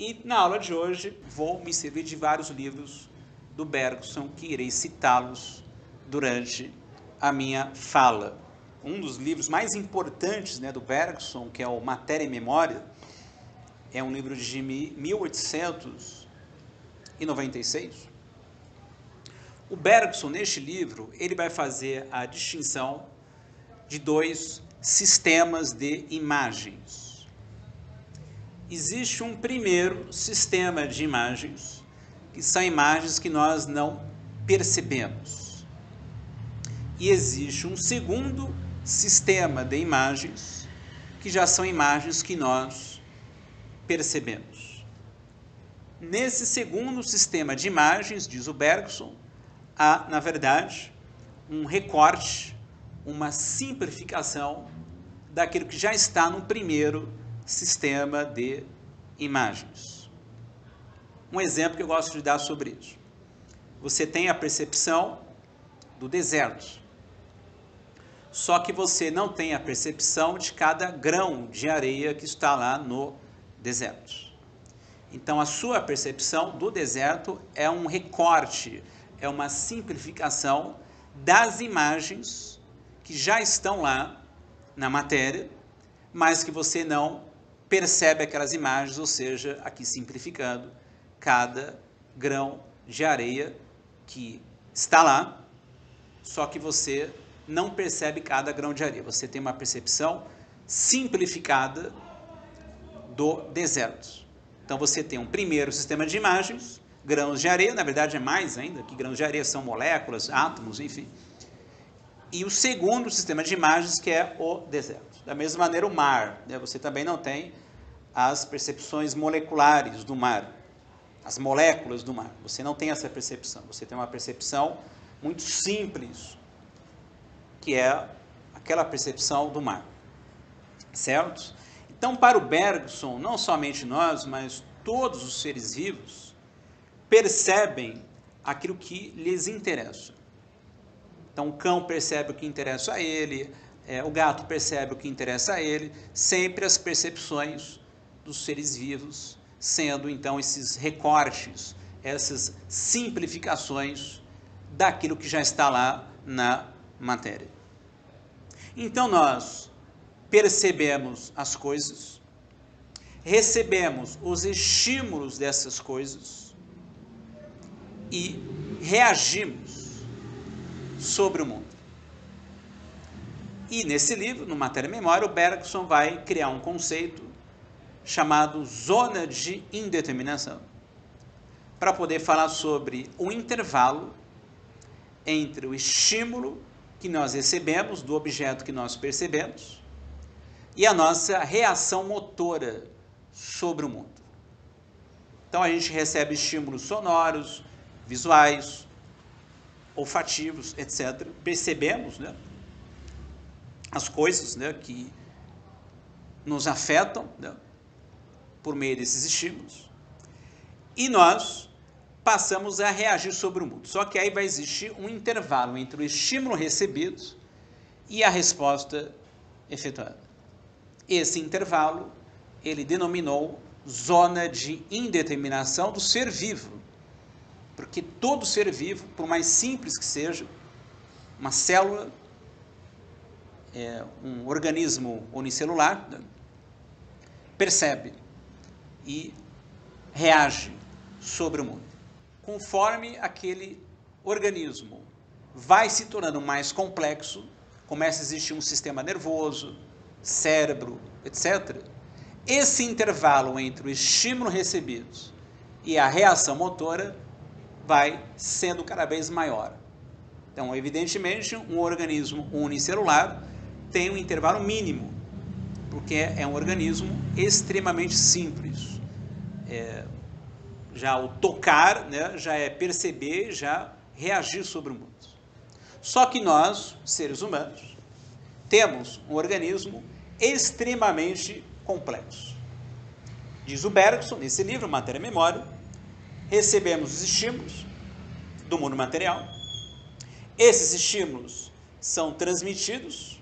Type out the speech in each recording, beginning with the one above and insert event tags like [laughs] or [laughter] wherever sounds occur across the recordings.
E na aula de hoje vou me servir de vários livros do Bergson que irei citá-los durante a minha fala. Um dos livros mais importantes né, do Bergson, que é o Matéria e Memória, é um livro de 1896. O Bergson, neste livro, ele vai fazer a distinção de dois sistemas de imagens. Existe um primeiro sistema de imagens, que são imagens que nós não percebemos. E existe um segundo sistema de imagens, que já são imagens que nós percebemos. Nesse segundo sistema de imagens, diz o Bergson, há, na verdade, um recorte uma simplificação daquilo que já está no primeiro sistema de imagens. Um exemplo que eu gosto de dar sobre isso. Você tem a percepção do deserto. Só que você não tem a percepção de cada grão de areia que está lá no deserto. Então, a sua percepção do deserto é um recorte, é uma simplificação das imagens que já estão lá na matéria, mas que você não percebe aquelas imagens, ou seja, aqui simplificando, cada grão de areia que está lá, só que você não percebe cada grão de areia. Você tem uma percepção simplificada do deserto. Então você tem um primeiro sistema de imagens, grãos de areia, na verdade é mais ainda, que grãos de areia são moléculas, átomos, enfim e o segundo sistema de imagens, que é o deserto. Da mesma maneira, o mar. Né? Você também não tem as percepções moleculares do mar, as moléculas do mar. Você não tem essa percepção. Você tem uma percepção muito simples, que é aquela percepção do mar. Certo? Então, para o Bergson, não somente nós, mas todos os seres vivos percebem aquilo que lhes interessa. Então o cão percebe o que interessa a ele, é, o gato percebe o que interessa a ele, sempre as percepções dos seres vivos, sendo então esses recortes, essas simplificações daquilo que já está lá na matéria. Então nós percebemos as coisas, recebemos os estímulos dessas coisas e reagimos sobre o mundo. E nesse livro, no Matéria Memória, o Bergson vai criar um conceito chamado zona de indeterminação, para poder falar sobre o intervalo entre o estímulo que nós recebemos do objeto que nós percebemos e a nossa reação motora sobre o mundo. Então a gente recebe estímulos sonoros, visuais, olfativos, etc., percebemos né, as coisas né, que nos afetam né, por meio desses estímulos e nós passamos a reagir sobre o mundo. Só que aí vai existir um intervalo entre o estímulo recebido e a resposta efetuada. Esse intervalo ele denominou zona de indeterminação do ser vivo porque todo ser vivo, por mais simples que seja, uma célula, é, um organismo unicelular, percebe e reage sobre o mundo. Conforme aquele organismo vai se tornando mais complexo, começa a existir um sistema nervoso, cérebro, etc. Esse intervalo entre o estímulo recebido e a reação motora vai sendo cada vez maior. Então, evidentemente, um organismo unicelular tem um intervalo mínimo, porque é um organismo extremamente simples. É, já o tocar né, já é perceber, já reagir sobre o mundo. Só que nós, seres humanos, temos um organismo extremamente complexo. Diz o Bergson, nesse livro, Matéria e Memória, recebemos os estímulos do mundo material. Esses estímulos são transmitidos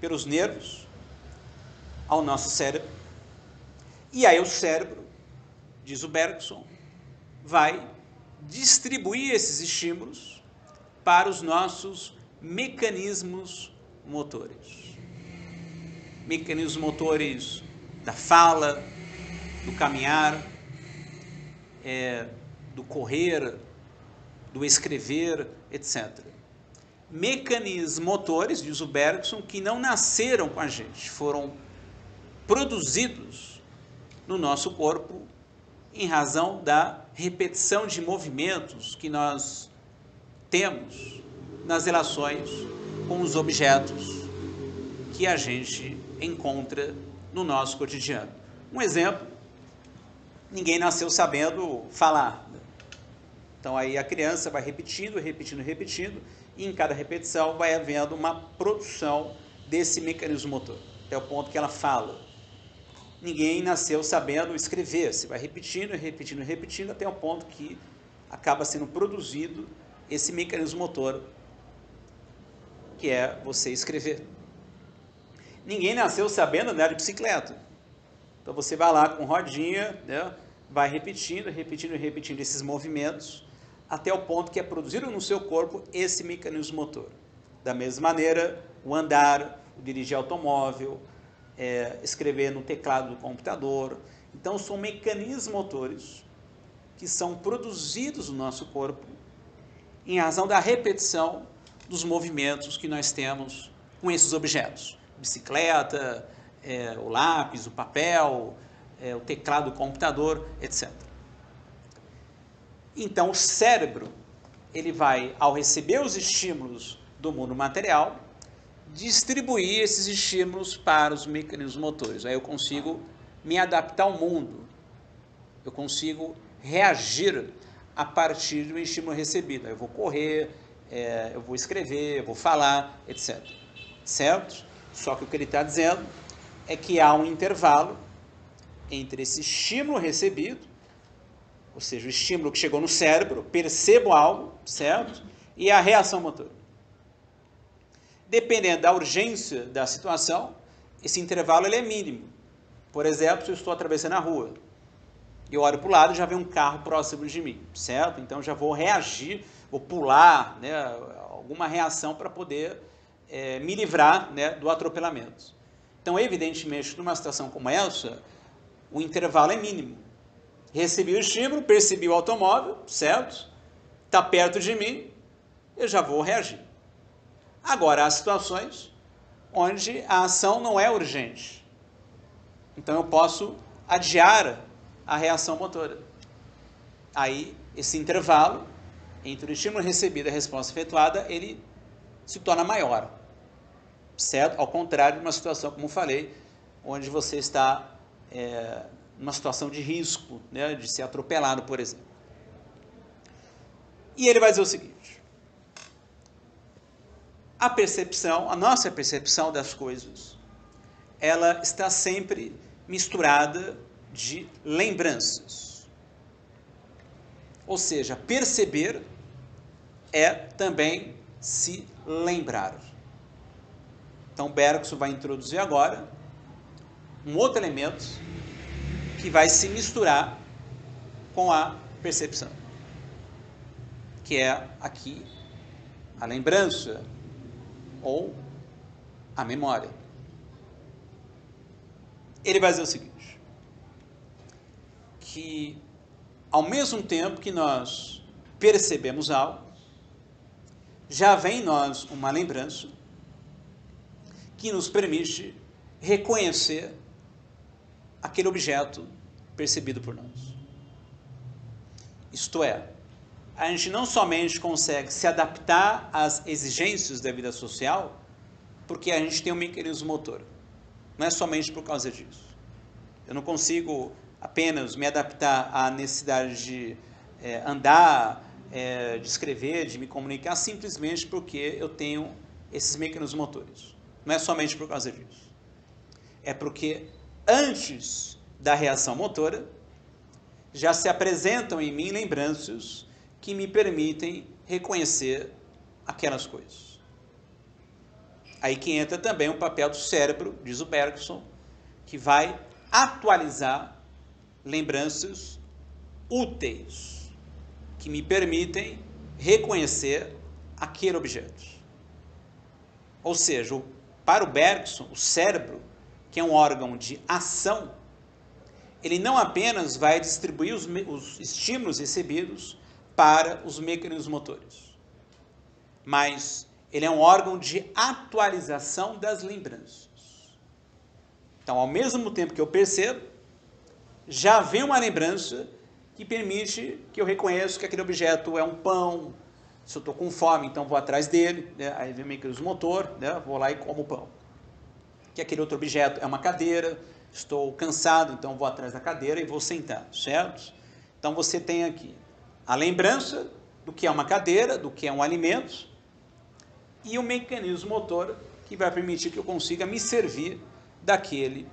pelos nervos ao nosso cérebro. E aí o cérebro diz o Bergson, vai distribuir esses estímulos para os nossos mecanismos motores. Mecanismos motores da fala, do caminhar, é, do correr, do escrever, etc. Mecanismos motores, diz o Bergson, que não nasceram com a gente, foram produzidos no nosso corpo em razão da repetição de movimentos que nós temos nas relações com os objetos que a gente encontra no nosso cotidiano. Um exemplo: ninguém nasceu sabendo falar. Então aí a criança vai repetindo, repetindo, repetindo, e em cada repetição vai havendo uma produção desse mecanismo motor, até o ponto que ela fala. Ninguém nasceu sabendo escrever, você vai repetindo, repetindo, repetindo, até o ponto que acaba sendo produzido esse mecanismo motor, que é você escrever. Ninguém nasceu sabendo andar de bicicleta. Então você vai lá com rodinha, né, vai repetindo, repetindo, repetindo esses movimentos, até o ponto que é produzido no seu corpo esse mecanismo motor. Da mesma maneira, o andar, o dirigir automóvel, é, escrever no teclado do computador. Então, são mecanismos motores que são produzidos no nosso corpo em razão da repetição dos movimentos que nós temos com esses objetos. Bicicleta, é, o lápis, o papel, é, o teclado do computador, etc. Então, o cérebro, ele vai, ao receber os estímulos do mundo material, distribuir esses estímulos para os mecanismos motores. Aí eu consigo me adaptar ao mundo. Eu consigo reagir a partir do estímulo recebido. Eu vou correr, é, eu vou escrever, eu vou falar, etc. Certo? Só que o que ele está dizendo é que há um intervalo entre esse estímulo recebido ou seja, o estímulo que chegou no cérebro, percebo algo, certo? E a reação motora. Dependendo da urgência da situação, esse intervalo ele é mínimo. Por exemplo, se eu estou atravessando a rua, eu olho para o lado e já vem um carro próximo de mim, certo? Então já vou reagir, vou pular, né, alguma reação para poder é, me livrar né, do atropelamento. Então, evidentemente, numa situação como essa, o intervalo é mínimo. Recebi o estímulo, percebi o automóvel, certo? Está perto de mim, eu já vou reagir. Agora, há situações onde a ação não é urgente. Então, eu posso adiar a reação motora. Aí, esse intervalo entre o estímulo recebido e a resposta efetuada, ele se torna maior. Certo? Ao contrário de uma situação, como falei, onde você está é, numa situação de risco, né, de ser atropelado, por exemplo. E ele vai dizer o seguinte: a percepção, a nossa percepção das coisas, ela está sempre misturada de lembranças. Ou seja, perceber é também se lembrar. Então, Bergson vai introduzir agora um outro elemento que vai se misturar com a percepção, que é aqui a lembrança ou a memória. Ele vai dizer o seguinte: que ao mesmo tempo que nós percebemos algo, já vem em nós uma lembrança que nos permite reconhecer aquele objeto percebido por nós. Isto é, a gente não somente consegue se adaptar às exigências da vida social, porque a gente tem um mecanismo motor. Não é somente por causa disso. Eu não consigo apenas me adaptar à necessidade de é, andar, é, de escrever, de me comunicar, simplesmente porque eu tenho esses mecanismos motores. Não é somente por causa disso. É porque antes da reação motora, já se apresentam em mim lembranças que me permitem reconhecer aquelas coisas. Aí que entra também o papel do cérebro, diz o Bergson, que vai atualizar lembranças úteis que me permitem reconhecer aquele objeto. Ou seja, para o Bergson, o cérebro, que é um órgão de ação, ele não apenas vai distribuir os, os estímulos recebidos para os mecanismos motores, mas ele é um órgão de atualização das lembranças. Então, ao mesmo tempo que eu percebo, já vem uma lembrança que permite que eu reconheça que aquele objeto é um pão. Se eu estou com fome, então vou atrás dele, né? aí vem o mecanismo motor, né? vou lá e como o pão. Que aquele outro objeto é uma cadeira, estou cansado, então vou atrás da cadeira e vou sentar, certo? Então você tem aqui a lembrança do que é uma cadeira, do que é um alimento, e o mecanismo motor que vai permitir que eu consiga me servir daquele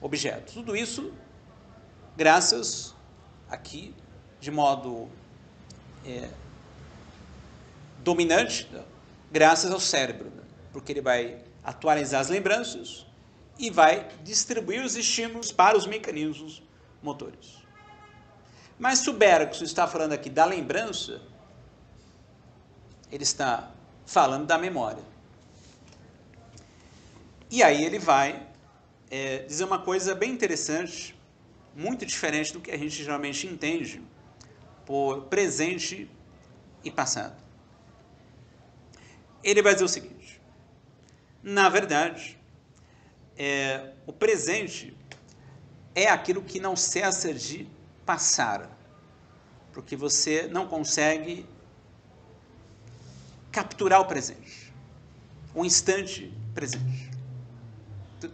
objeto. Tudo isso graças aqui, de modo é, dominante, né? graças ao cérebro, né? porque ele vai atualizar as lembranças e vai distribuir os estímulos para os mecanismos motores. Mas se o Bergson está falando aqui da lembrança, ele está falando da memória. E aí ele vai é, dizer uma coisa bem interessante, muito diferente do que a gente geralmente entende por presente e passado. Ele vai dizer o seguinte: na verdade, é, o presente é aquilo que não cessa de passar, porque você não consegue capturar o presente, o instante presente.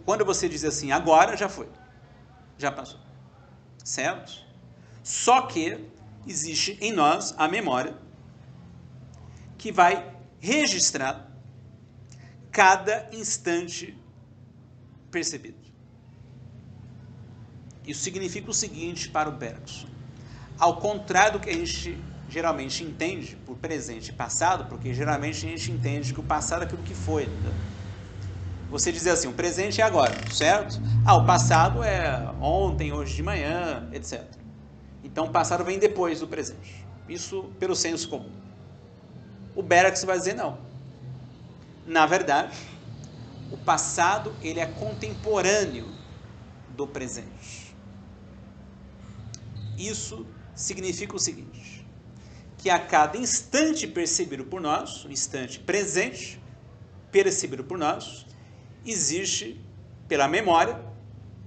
Quando você diz assim, agora já foi, já passou, certo? Só que existe em nós a memória que vai registrar cada instante percebido. Isso significa o seguinte para o Bergson. Ao contrário do que a gente geralmente entende por presente e passado, porque geralmente a gente entende que o passado é aquilo que foi. Né? Você dizer assim, o presente é agora, certo? Ah, o passado é ontem, hoje de manhã, etc. Então o passado vem depois do presente. Isso pelo senso comum. O Bergson vai dizer não. Na verdade, o passado ele é contemporâneo do presente. Isso significa o seguinte: que a cada instante percebido por nós, um instante presente, percebido por nós, existe, pela memória,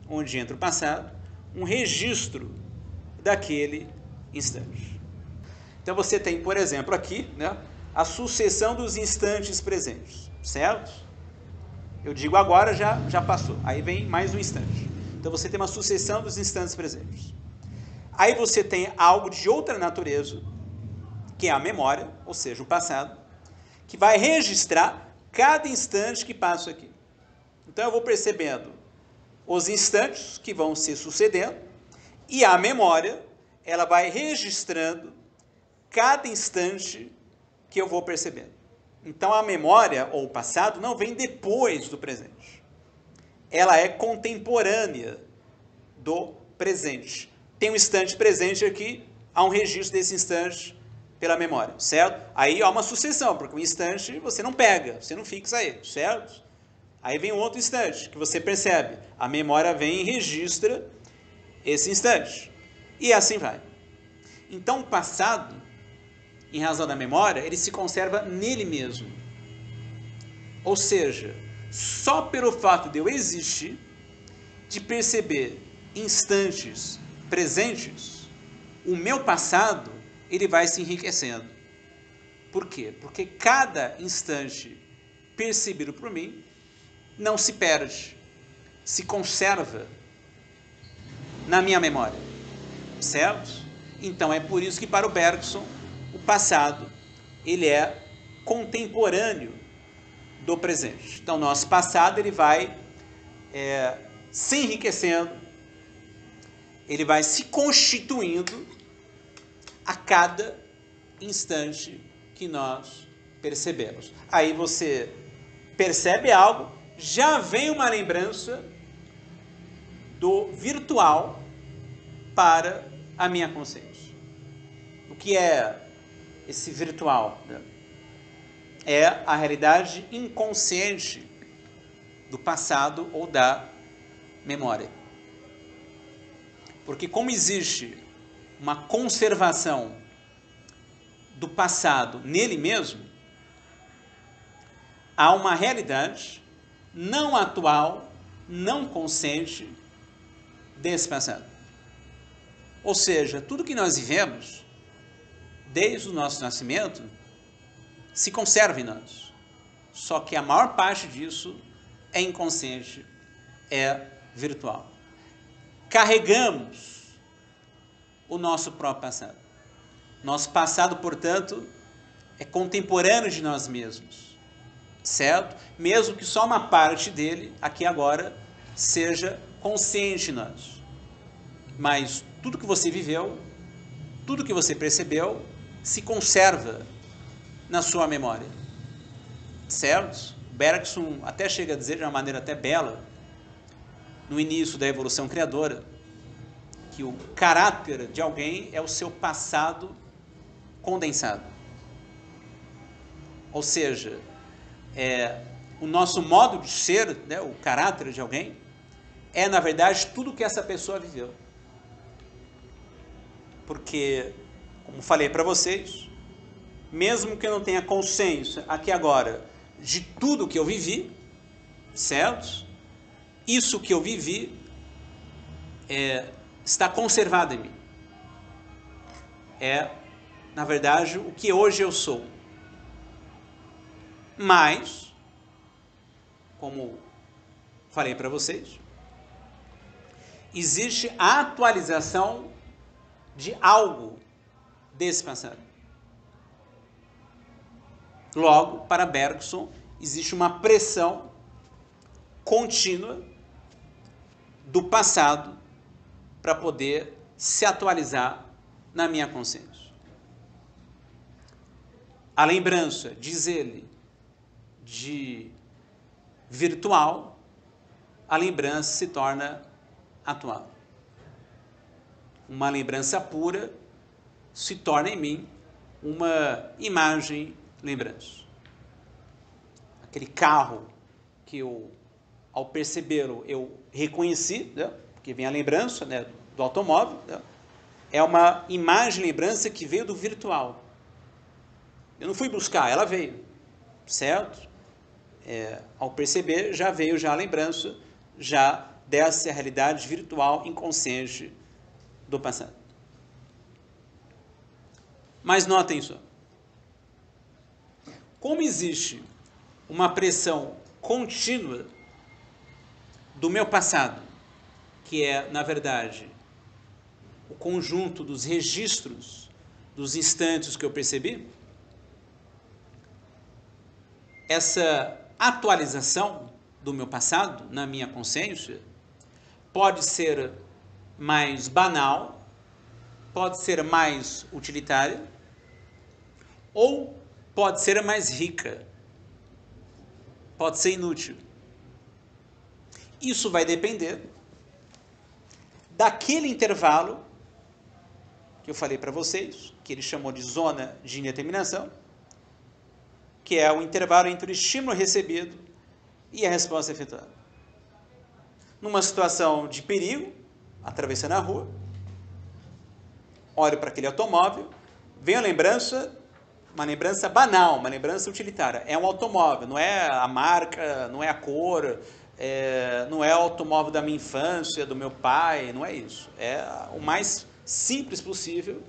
onde entra o passado, um registro daquele instante. Então você tem, por exemplo, aqui, né, a sucessão dos instantes presentes, certo? Eu digo agora, já, já passou. Aí vem mais um instante. Então você tem uma sucessão dos instantes presentes. Aí você tem algo de outra natureza, que é a memória, ou seja, o passado, que vai registrar cada instante que passa aqui. Então eu vou percebendo os instantes que vão se sucedendo e a memória, ela vai registrando cada instante que eu vou percebendo. Então a memória ou o passado não vem depois do presente. Ela é contemporânea do presente. Tem um instante presente aqui, há um registro desse instante pela memória, certo? Aí há uma sucessão, porque um instante você não pega, você não fixa ele, certo? Aí vem um outro instante que você percebe, a memória vem e registra esse instante. E assim vai. Então o passado, em razão da memória, ele se conserva nele mesmo. Ou seja, só pelo fato de eu existir, de perceber instantes presentes, o meu passado ele vai se enriquecendo. Por quê? Porque cada instante percebido por mim não se perde, se conserva na minha memória. Certo? Então é por isso que para o Bergson passado ele é contemporâneo do presente. Então nosso passado ele vai é, se enriquecendo, ele vai se constituindo a cada instante que nós percebemos. Aí você percebe algo, já vem uma lembrança do virtual para a minha consciência. O que é esse virtual? É a realidade inconsciente do passado ou da memória. Porque como existe uma conservação do passado nele mesmo, há uma realidade não atual, não consciente desse passado. Ou seja, tudo que nós vivemos, desde o nosso nascimento, se conserva em nós. Só que a maior parte disso é inconsciente, é virtual. Carregamos o nosso próprio passado. Nosso passado, portanto, é contemporâneo de nós mesmos, certo? Mesmo que só uma parte dele, aqui agora, seja consciente em nós. Mas tudo que você viveu, tudo que você percebeu, se conserva na sua memória, certo? Bergson até chega a dizer de uma maneira até bela, no início da evolução criadora, que o caráter de alguém é o seu passado condensado. Ou seja, é, o nosso modo de ser, né, o caráter de alguém, é na verdade tudo que essa pessoa viveu. Porque, como falei para vocês, mesmo que eu não tenha consciência aqui agora de tudo que eu vivi, certo? Isso que eu vivi é, está conservado em mim. É, na verdade, o que hoje eu sou. Mas, como falei para vocês, existe a atualização de algo desse passado. Logo, para Bergson, existe uma pressão contínua do passado para poder se atualizar na minha consciência. A lembrança, diz ele, de virtual, a lembrança se torna atual. Uma lembrança pura se torna em mim uma imagem lembrança. Aquele carro que eu, ao percebê-lo, eu reconheci, né? porque vem a lembrança né? do automóvel, né? é uma imagem, lembrança que veio do virtual. Eu não fui buscar, ela veio, certo? É, ao perceber, já veio já a lembrança, já dessa realidade virtual inconsciente do passado. Mas notem só. Como existe uma pressão contínua do meu passado, que é, na verdade, o conjunto dos registros dos instantes que eu percebi, essa atualização do meu passado na minha consciência pode ser mais banal, pode ser mais utilitária, ou pode ser a mais rica, pode ser inútil. Isso vai depender daquele intervalo que eu falei para vocês, que ele chamou de zona de indeterminação, que é o intervalo entre o estímulo recebido e a resposta efetuada. Numa situação de perigo, atravessando a rua, olho para aquele automóvel, vem a lembrança uma lembrança banal, uma lembrança utilitária. É um automóvel, não é a marca, não é a cor, é, não é o automóvel da minha infância, do meu pai, não é isso. É o mais simples possível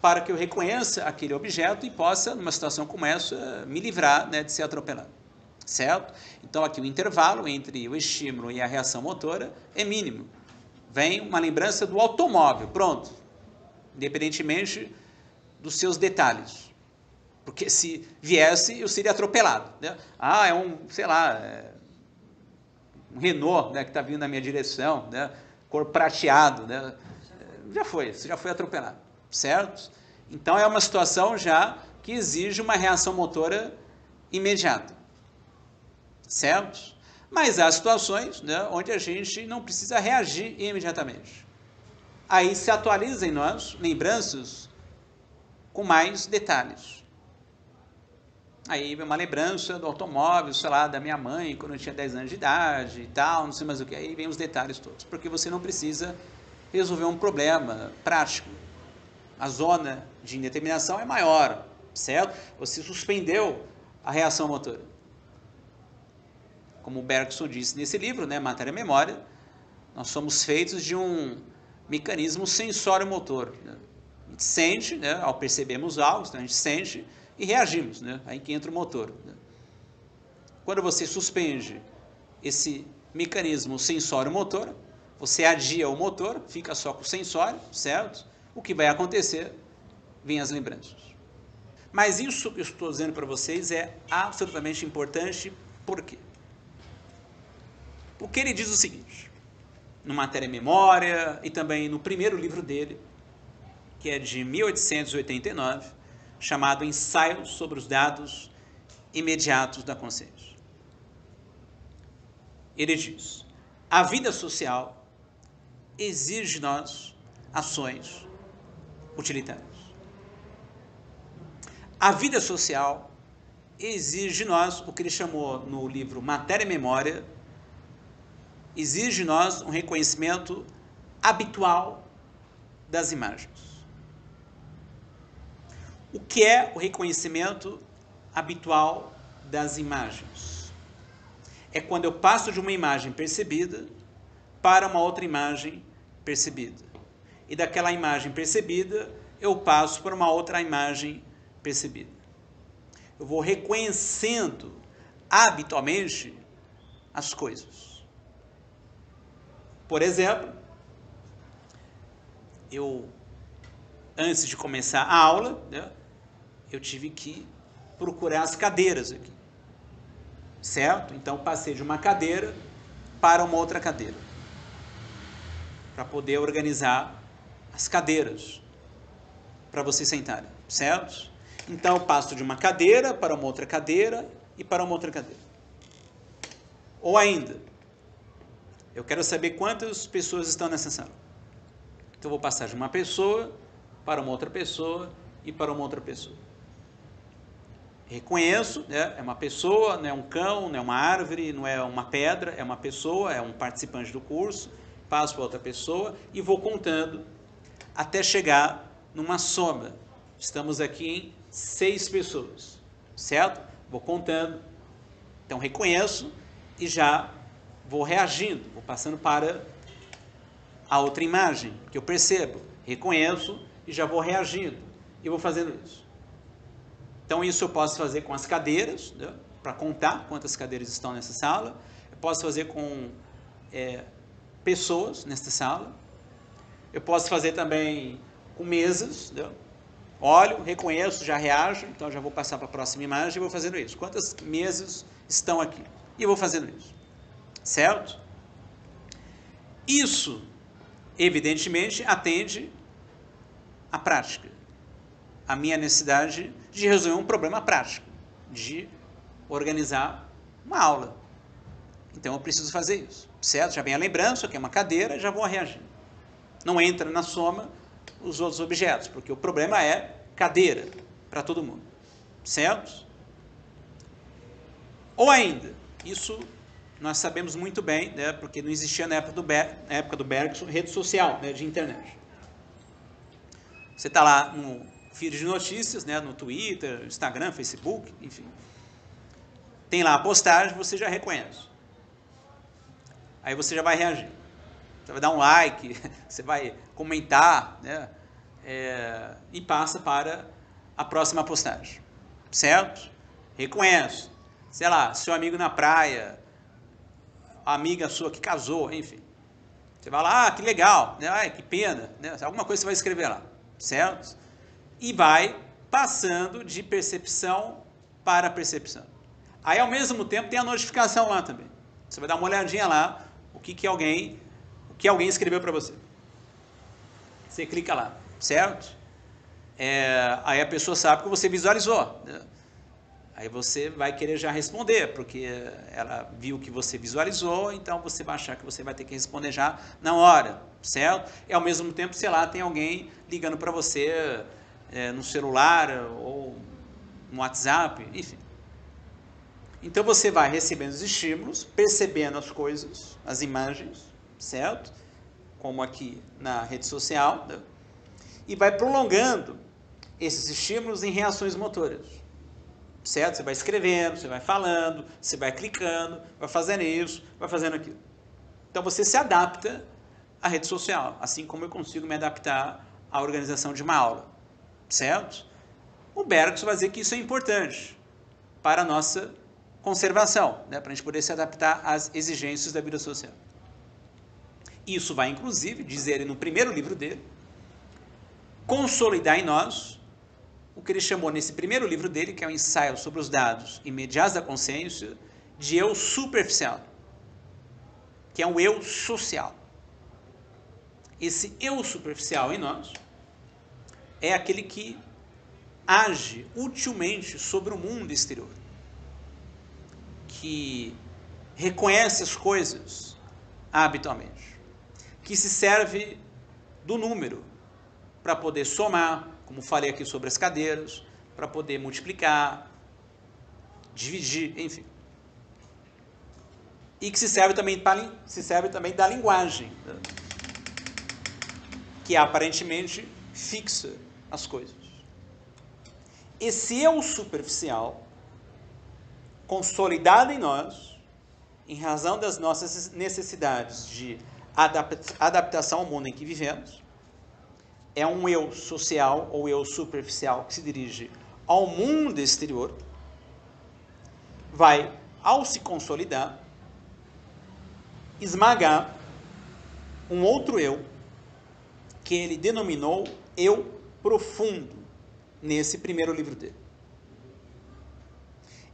para que eu reconheça aquele objeto e possa, numa situação como essa, me livrar né, de ser atropelado. Certo? Então, aqui o intervalo entre o estímulo e a reação motora é mínimo. Vem uma lembrança do automóvel, pronto. Independentemente dos seus detalhes. Porque se viesse, eu seria atropelado. Né? Ah, é um, sei lá, é um Renault né, que está vindo na minha direção, né? cor prateado. Né? Já foi, você já foi atropelado, certo? Então é uma situação já que exige uma reação motora imediata, certo? Mas há situações né, onde a gente não precisa reagir imediatamente. aí se atualiza em nós lembranças com mais detalhes. Aí vem uma lembrança do automóvel, sei lá, da minha mãe, quando eu tinha 10 anos de idade e tal, não sei mais o que. Aí vem os detalhes todos. Porque você não precisa resolver um problema prático. A zona de indeterminação é maior, certo? Você suspendeu a reação motora. Como o Bergson disse nesse livro, né, Matéria e Memória, nós somos feitos de um mecanismo sensório-motor. Né? A gente sente, né, ao percebermos algo, então a gente sente e reagimos, né? aí que entra o motor. Né? Quando você suspende esse mecanismo sensório-motor, você adia o motor, fica só com o sensório, certo? O que vai acontecer? Vem as lembranças. Mas isso que eu estou dizendo para vocês é absolutamente importante, por quê? Porque ele diz o seguinte: no Matéria e Memória e também no primeiro livro dele, que é de 1889, chamado Ensaio sobre os Dados Imediatos da Consciência. Ele diz: a vida social exige de nós ações utilitárias. A vida social exige de nós o que ele chamou no livro Matéria e Memória exige de nós um reconhecimento habitual das imagens. O que é o reconhecimento habitual das imagens? É quando eu passo de uma imagem percebida para uma outra imagem percebida. E daquela imagem percebida, eu passo para uma outra imagem percebida. Eu vou reconhecendo habitualmente as coisas. Por exemplo, eu, antes de começar a aula, né, eu tive que procurar as cadeiras aqui. Certo? Então, passei de uma cadeira para uma outra cadeira. Para poder organizar as cadeiras para vocês sentarem. Certo? Então, eu passo de uma cadeira para uma outra cadeira e para uma outra cadeira. Ou ainda, eu quero saber quantas pessoas estão nessa sala. Então, eu vou passar de uma pessoa para uma outra pessoa e para uma outra pessoa. Reconheço, né, é uma pessoa, não é um cão, não é uma árvore, não é uma pedra, é uma pessoa, é um participante do curso. Passo para outra pessoa e vou contando até chegar numa soma. Estamos aqui em seis pessoas, certo? Vou contando. Então, reconheço e já vou reagindo, vou passando para a outra imagem que eu percebo, reconheço e já vou reagindo e vou fazendo isso. Então isso eu posso fazer com as cadeiras, né, para contar quantas cadeiras estão nessa sala. Eu posso fazer com é, pessoas nesta sala. Eu posso fazer também com mesas. Né? Olho, reconheço, já reajo, então já vou passar para a próxima imagem e vou fazendo isso. Quantas mesas estão aqui? E vou fazendo isso certo? Isso, evidentemente, atende à prática, à minha necessidade de resolver um problema prático, de organizar uma aula. Então eu preciso fazer isso, certo? Já vem a lembrança, que é uma cadeira, já vou reagir. Não entra na soma os outros objetos, porque o problema é cadeira para todo mundo, certo? Ou ainda, isso nós sabemos muito bem, né, porque não existia na época do, Ber, época do Bergson rede social né, de internet. Você está lá no feed de notícias, né, no Twitter, Instagram, Facebook, enfim. Tem lá a postagem, você já reconhece. Aí você já vai reagir. Você vai dar um like, [laughs] você vai comentar, né, é, e passa para a próxima postagem. Certo? Reconhece. Sei lá, seu amigo na praia, amiga sua que casou, enfim. Você vai lá, ah, que legal, né? Ai, que pena, né? Alguma coisa você vai escrever lá, certo? E vai passando de percepção para percepção. Aí, ao mesmo tempo, tem a notificação lá também. Você vai dar uma olhadinha lá, o que, que alguém, o que alguém escreveu para você. Você clica lá, certo? É, aí a pessoa sabe que você visualizou. Né? Aí você vai querer já responder, porque ela viu que você visualizou, então você vai achar que você vai ter que responder já na hora, certo? E ao mesmo tempo, sei lá, tem alguém ligando para você é, no celular ou no WhatsApp, enfim. Então você vai recebendo os estímulos, percebendo as coisas, as imagens, certo? Como aqui na rede social, né? e vai prolongando esses estímulos em reações motoras certo? Você vai escrevendo, você vai falando, você vai clicando, vai fazendo isso, vai fazendo aquilo. Então você se adapta à rede social, assim como eu consigo me adaptar à organização de uma aula, certo? O Bergson vai dizer que isso é importante para a nossa conservação, né? para a gente poder se adaptar às exigências da vida social. Isso vai, inclusive, dizer ele no primeiro livro dele, consolidar em nós o que ele chamou nesse primeiro livro dele, que é o um ensaio sobre os dados imediatos da consciência, de eu superficial, que é um eu social. Esse eu superficial em nós é aquele que age utilmente sobre o mundo exterior, que reconhece as coisas habitualmente, que se serve do número para poder somar, como falei aqui sobre as cadeiras, para poder multiplicar, dividir, enfim. E que se serve também, para, se serve também da linguagem, né? que aparentemente fixa as coisas. Esse eu superficial, consolidado em nós, em razão das nossas necessidades de adaptação ao mundo em que vivemos, é um eu social ou eu superficial que se dirige ao mundo exterior, vai, ao se consolidar, esmagar um outro eu que ele denominou eu profundo nesse primeiro livro dele.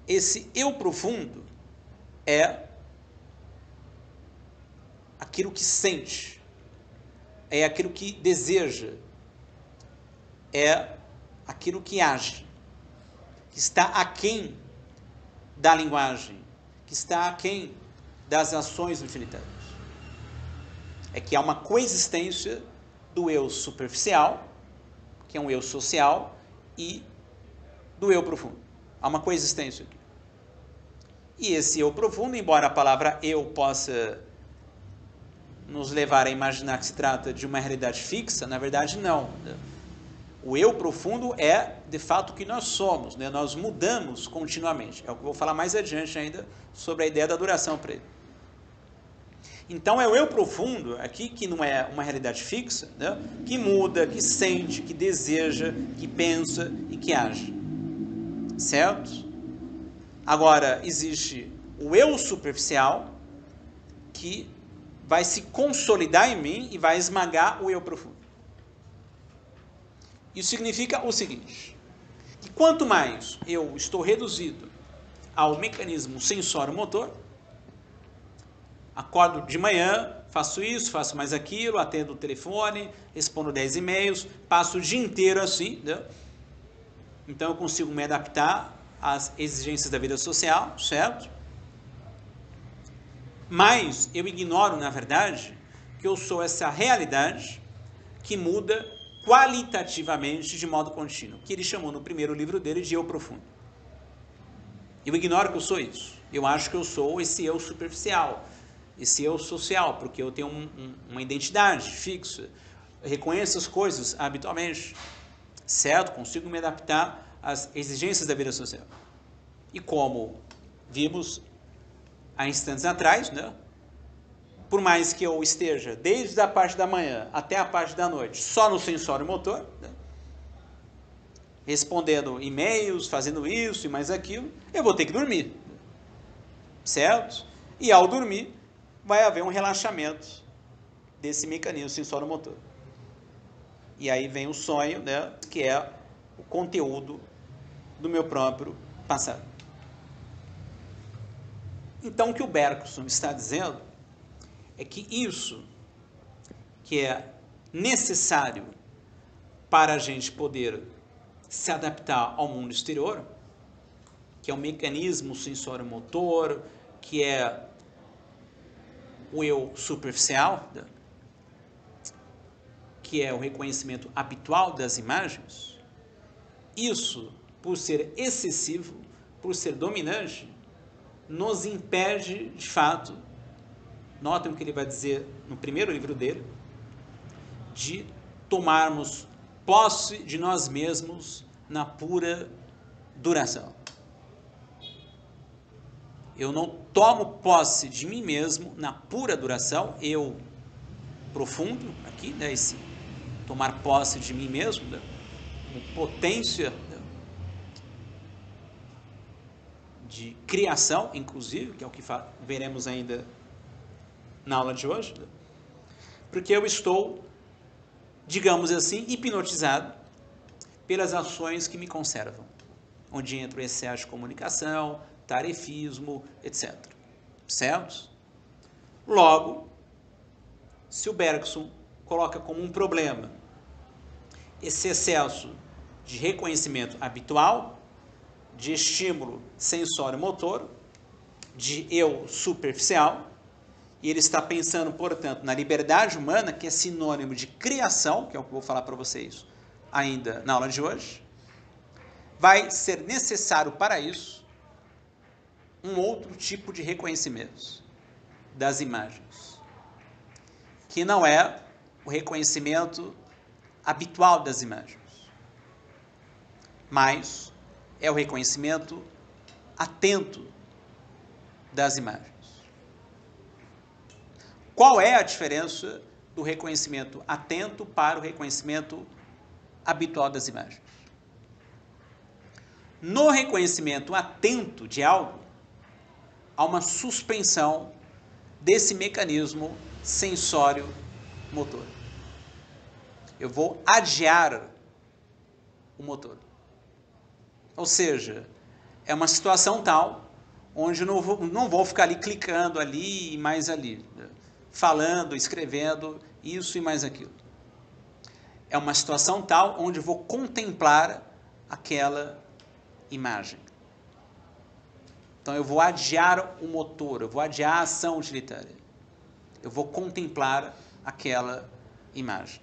Esse eu profundo é aquilo que sente, é aquilo que deseja, é aquilo que age, que está aquém da linguagem, que está aquém das ações infinitárias. É que há uma coexistência do eu superficial, que é um eu social, e do eu profundo. Há uma coexistência aqui. E esse eu profundo, embora a palavra eu possa nos levar a imaginar que se trata de uma realidade fixa, na verdade não. O eu profundo é, de fato, o que nós somos, né? nós mudamos continuamente. É o que eu vou falar mais adiante ainda sobre a ideia da duração para ele. Então é o eu profundo, aqui que não é uma realidade fixa, né? que muda, que sente, que deseja, que pensa e que age. Certo? Agora, existe o eu superficial, que vai se consolidar em mim e vai esmagar o eu profundo. Isso significa o seguinte: que quanto mais eu estou reduzido ao mecanismo sensório-motor, acordo de manhã, faço isso, faço mais aquilo, atendo o telefone, respondo 10 e-mails, passo o dia inteiro assim, né? então eu consigo me adaptar às exigências da vida social, certo? Mas eu ignoro, na verdade, que eu sou essa realidade que muda qualitativamente de modo contínuo, que ele chamou no primeiro livro dele de eu profundo. Eu ignoro que eu sou isso. Eu acho que eu sou esse eu superficial, esse eu social, porque eu tenho um, um, uma identidade fixa, reconheço as coisas habitualmente, certo? Consigo me adaptar às exigências da vida social. E como vimos há instantes atrás, né? por mais que eu esteja desde a parte da manhã até a parte da noite só no sensório motor, né? respondendo e-mails, fazendo isso e mais aquilo, eu vou ter que dormir. Certo? E ao dormir, vai haver um relaxamento desse mecanismo sensório motor. E aí vem o sonho, né, que é o conteúdo do meu próprio passado. Então, o que o Bergson está dizendo é que isso que é necessário para a gente poder se adaptar ao mundo exterior que é o mecanismo sensório-motor, que é o eu superficial, que é o reconhecimento habitual das imagens, isso, por ser excessivo, por ser dominante, nos impede, de fato, notem o que ele vai dizer no primeiro livro dele, de tomarmos posse de nós mesmos na pura duração. Eu não tomo posse de mim mesmo na pura duração, eu profundo aqui, né, esse tomar posse de mim mesmo, né, potência de criação, inclusive, que é o que veremos ainda na aula de hoje, né, porque eu estou, digamos assim, hipnotizado pelas ações que me conservam, onde entra o excesso de comunicação, tarefismo, etc. Certo? Logo, se o Bergson coloca como um problema esse excesso de reconhecimento habitual, de estímulo sensório-motor, de eu superficial, e ele está pensando, portanto, na liberdade humana, que é sinônimo de criação, que é o que eu vou falar para vocês ainda na aula de hoje, vai ser necessário para isso um outro tipo de reconhecimento das imagens, que não é o reconhecimento habitual das imagens, mas é o reconhecimento atento das imagens. Qual é a diferença do reconhecimento atento para o reconhecimento habitual das imagens? No reconhecimento atento de algo, há uma suspensão desse mecanismo sensório-motor. Eu vou adiar o motor. Ou seja, é uma situação tal onde não vou, não vou ficar ali clicando ali e mais ali, falando, escrevendo isso e mais aquilo. É uma situação tal onde vou contemplar aquela imagem. Então eu vou adiar o motor, eu vou adiar a ação utilitária. Eu vou contemplar aquela imagem.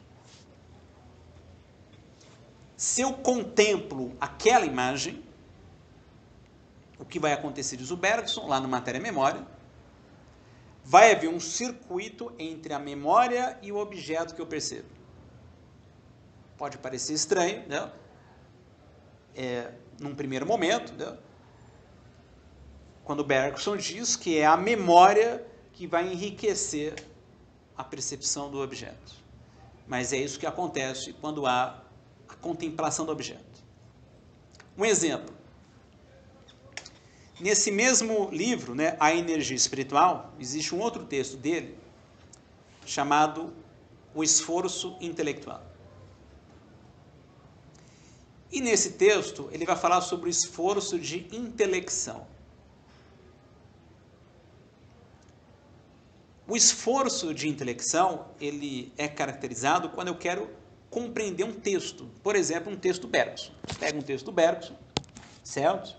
Se eu contemplo aquela imagem, o que vai acontecer, diz o Bergson, lá no Matéria Memória, vai haver um circuito entre a memória e o objeto que eu percebo. Pode parecer estranho, né? É, num primeiro momento, né? Quando Bergson diz que é a memória que vai enriquecer a percepção do objeto. Mas é isso que acontece quando há a contemplação do objeto. Um exemplo. Nesse mesmo livro, né, A Energia Espiritual, existe um outro texto dele chamado O Esforço Intelectual. E nesse texto, ele vai falar sobre o esforço de intelecção. O esforço de intelecção, ele é caracterizado quando eu quero compreender um texto. Por exemplo, um texto Bergson. Pega um texto Bergson, certo?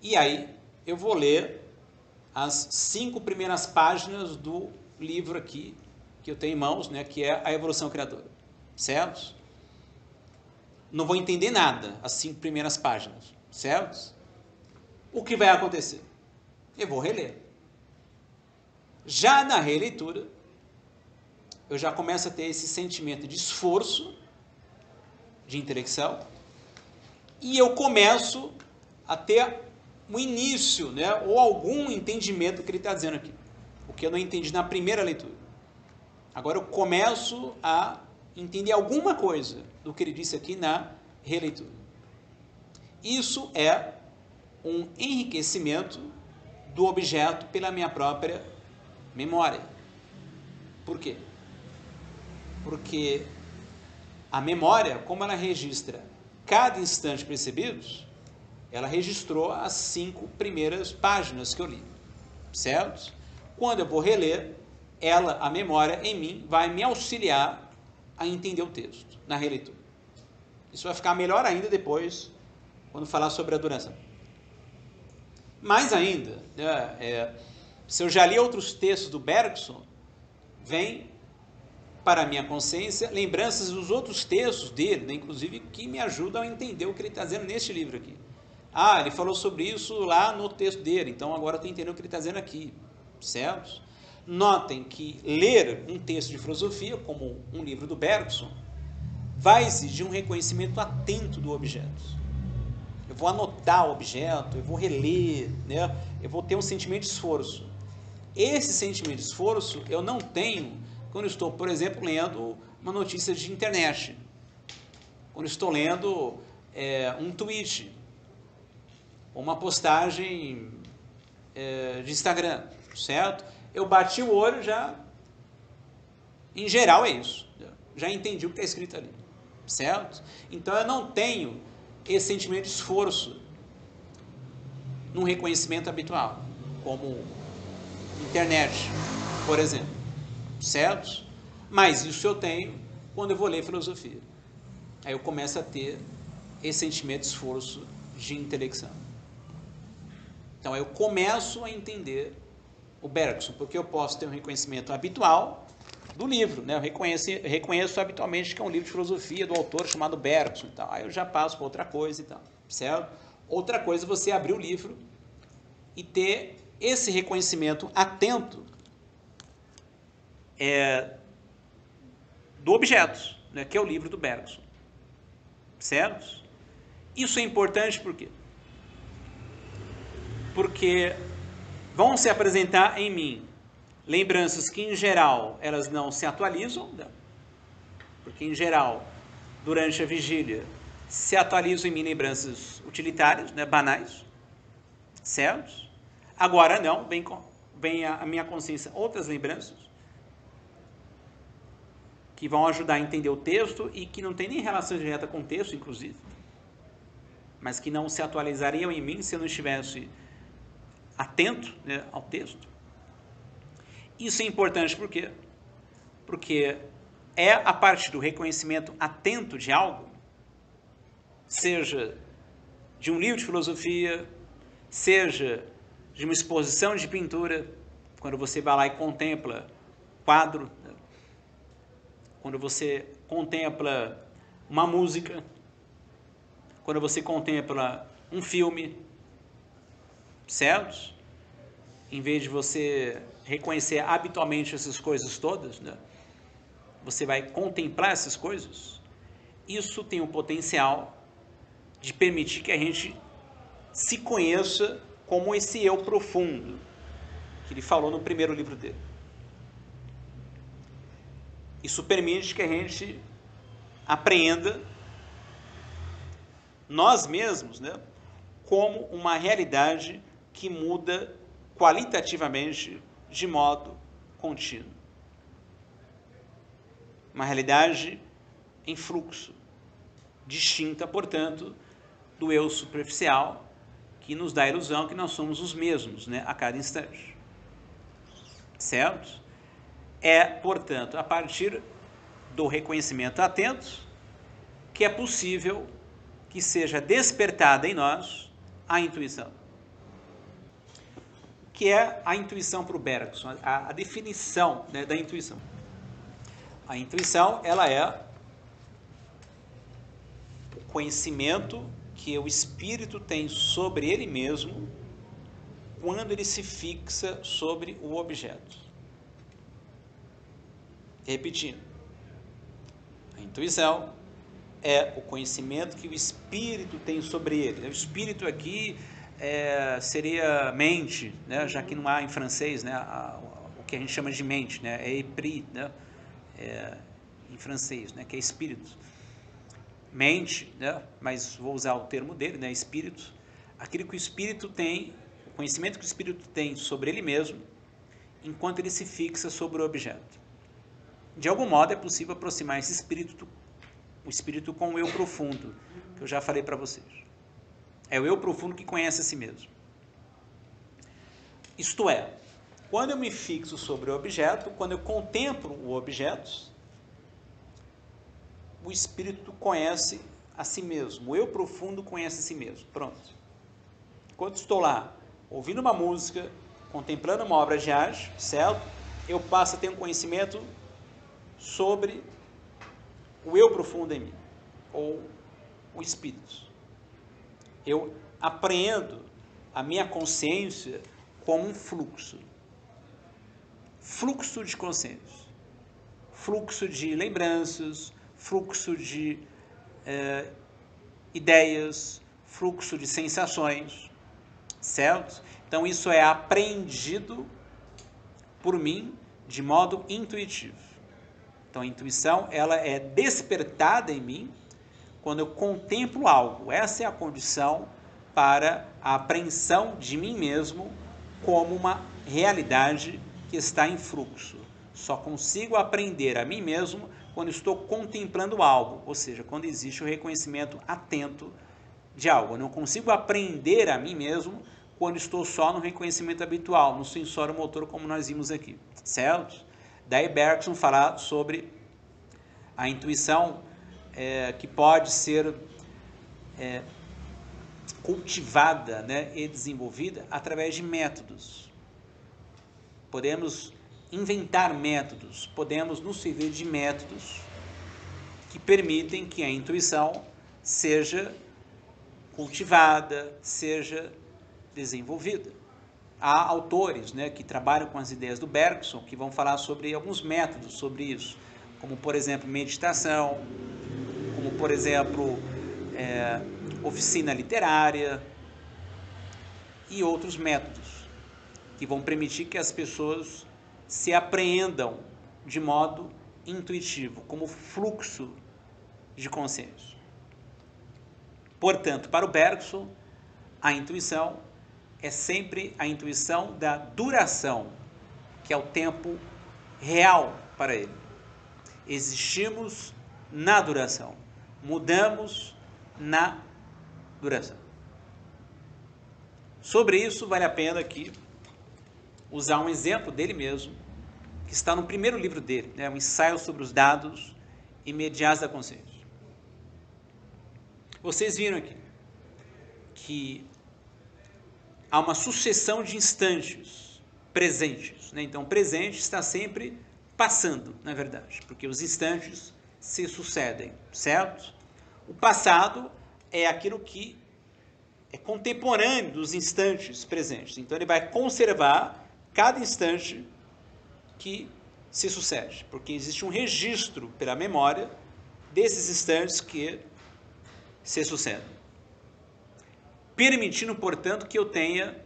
E aí eu vou ler as cinco primeiras páginas do livro aqui que eu tenho em mãos, né, que é a evolução criadora, certo? Não vou entender nada as cinco primeiras páginas, certo? O que vai acontecer? Eu vou reler. Já na releitura, eu já começo a ter esse sentimento de esforço, de intelecção, e eu começo a ter um início, né, ou algum entendimento do que ele está dizendo aqui, o que eu não entendi na primeira leitura. Agora eu começo a entender alguma coisa do que ele disse aqui na releitura. Isso é um enriquecimento do objeto pela minha própria memória. Por quê? Porque a memória, como ela registra cada instante percebido, ela registrou as cinco primeiras páginas que eu li, certo? Quando eu vou reler, ela, a memória em mim, vai me auxiliar a entender o texto na releitura. Isso vai ficar melhor ainda depois quando falar sobre adoração. Mais ainda, né, é, se eu já li outros textos do Bergson, vem para a minha consciência lembranças dos outros textos dele, né, inclusive que me ajudam a entender o que ele está dizendo neste livro aqui. Ah, ele falou sobre isso lá no texto dele, então agora eu estou entendendo o que ele está dizendo aqui, certo? Notem que ler um texto de filosofia, como um livro do Bergson, vai exigir um reconhecimento atento do objeto. Eu vou anotar o objeto, eu vou reler, né? eu vou ter um sentimento de esforço. Esse sentimento de esforço eu não tenho quando estou, por exemplo, lendo uma notícia de internet, quando estou lendo é, um tweet, uma postagem é, de Instagram, certo? Eu bati o olho já, em geral é isso, já entendi o que está escrito ali certo? Então eu não tenho esse sentimento de esforço num reconhecimento habitual, como internet, por exemplo, certo? Mas isso eu tenho quando eu vou ler filosofia. Aí eu começo a ter esse sentimento de esforço de intelecção. Então eu começo a entender o Bergson, porque eu posso ter um reconhecimento habitual do livro, né? Eu reconheço, reconheço habitualmente que é um livro de filosofia do autor chamado Bergson e tal. Aí eu já passo para outra coisa e tal, certo? Outra coisa é você abrir o livro e ter esse reconhecimento atento é, do objeto, né, que é o livro do Bergson. Certo? Isso é importante por quê? Porque vão se apresentar em mim Lembranças que, em geral, elas não se atualizam, né? porque, em geral, durante a vigília, se atualizam em mim lembranças utilitárias, né? banais, certo? Agora não, vem, vem a, a minha consciência outras lembranças que vão ajudar a entender o texto e que não tem nem relação direta com o texto, inclusive, mas que não se atualizariam em mim se eu não estivesse atento né, ao texto. Isso é importante por quê? Porque é a partir do reconhecimento atento de algo, seja de um livro de filosofia, seja de uma exposição de pintura, quando você vai lá e contempla quadro, quando você contempla uma música, quando você contempla um filme, certo? Em vez de você reconhecer habitualmente essas coisas todas, né? você vai contemplar essas coisas, isso tem o potencial de permitir que a gente se conheça como esse eu profundo que ele falou no primeiro livro dele. Isso permite que a gente apreenda nós mesmos, né, como uma realidade que muda qualitativamente de modo contínuo. Uma realidade em fluxo, distinta, portanto, do eu superficial, que nos dá a ilusão que nós somos os mesmos né, a cada instante. Certo? É, portanto, a partir do reconhecimento atento que é possível que seja despertada em nós a intuição que é a intuição para o Bergson, a, a definição né, da intuição. A intuição, ela é o conhecimento que o espírito tem sobre ele mesmo quando ele se fixa sobre o objeto. Repetindo, a intuição é o conhecimento que o espírito tem sobre ele. O espírito aqui é, seria mente, né, já que não há em francês né, a, o que a gente chama de mente, né, é esprit, né, é, em francês, né, que é espírito. Mente, né, mas vou usar o termo dele, né, espírito, aquilo que o espírito tem, o conhecimento que o espírito tem sobre ele mesmo, enquanto ele se fixa sobre o objeto. De algum modo é possível aproximar esse espírito, o espírito com o eu profundo, que eu já falei para vocês. É o eu profundo que conhece a si mesmo. Isto é, quando eu me fixo sobre o objeto, quando eu contemplo o objeto, o espírito conhece a si mesmo. O eu profundo conhece a si mesmo. Pronto. Enquanto estou lá, ouvindo uma música, contemplando uma obra de arte, certo? Eu passo a ter um conhecimento sobre o eu profundo em mim, ou o espírito. Eu apreendo a minha consciência como um fluxo. Fluxo de consciência. Fluxo de lembranças, fluxo de é, ideias, fluxo de sensações, certo? Então isso é aprendido por mim de modo intuitivo. Então a intuição ela é despertada em mim quando eu contemplo algo. Essa é a condição para a apreensão de mim mesmo como uma realidade que está em fluxo. Só consigo aprender a mim mesmo quando estou contemplando algo, ou seja, quando existe o reconhecimento atento de algo. Eu não consigo aprender a mim mesmo quando estou só no reconhecimento habitual, no sensório motor, como nós vimos aqui, certo? Daí Bergson fala sobre a intuição é, que pode ser é, cultivada né, e desenvolvida através de métodos. Podemos inventar métodos, podemos nos servir de métodos que permitem que a intuição seja cultivada, seja desenvolvida. Há autores né, que trabalham com as ideias do Bergson que vão falar sobre alguns métodos sobre isso, como por exemplo meditação, como por exemplo é, oficina literária e outros métodos que vão permitir que as pessoas se apreendam de modo intuitivo, como fluxo de consciência. Portanto, para o Bergson, a intuição é sempre a intuição da duração, que é o tempo real para ele. Existimos na duração, mudamos na duração. Sobre isso, vale a pena aqui usar um exemplo dele mesmo, que está no primeiro livro dele, né, um ensaio sobre os dados imediatos da consciência. Vocês viram aqui que há uma sucessão de instantes presentes. Né? Então, presente está sempre passando, na verdade, porque os instantes se sucedem, certo? O passado é aquilo que é contemporâneo dos instantes presentes. Então, ele vai conservar cada instante que se sucede, porque existe um registro pela memória desses instantes que se sucedem permitindo, portanto, que eu tenha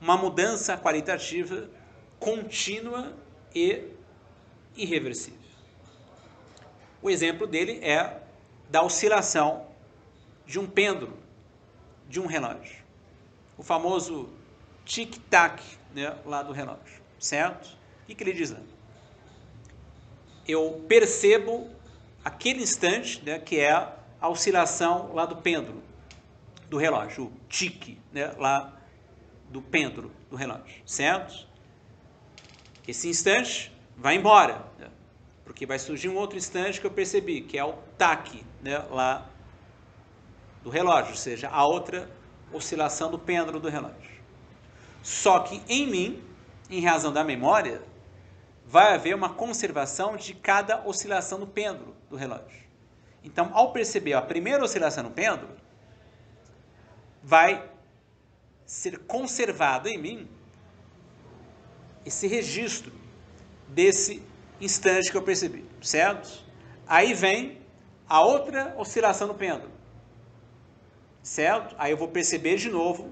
uma mudança qualitativa contínua e irreversível. O exemplo dele é da oscilação de um pêndulo, de um relógio. O famoso tic-tac né, lá do relógio, certo? O que ele diz lá? Eu percebo aquele instante né, que é a oscilação lá do pêndulo do relógio, o tique, né, lá do pêndulo do relógio, certo? Esse instante vai embora, né, porque vai surgir um outro instante que eu percebi, que é o taque, né, lá do relógio, ou seja, a outra oscilação do pêndulo do relógio. Só que em mim, em razão da memória, vai haver uma conservação de cada oscilação do pêndulo do relógio. Então, ao perceber a primeira oscilação no pêndulo, vai ser conservado em mim esse registro desse instante que eu percebi, certo? Aí vem a outra oscilação do pêndulo, certo? Aí eu vou perceber de novo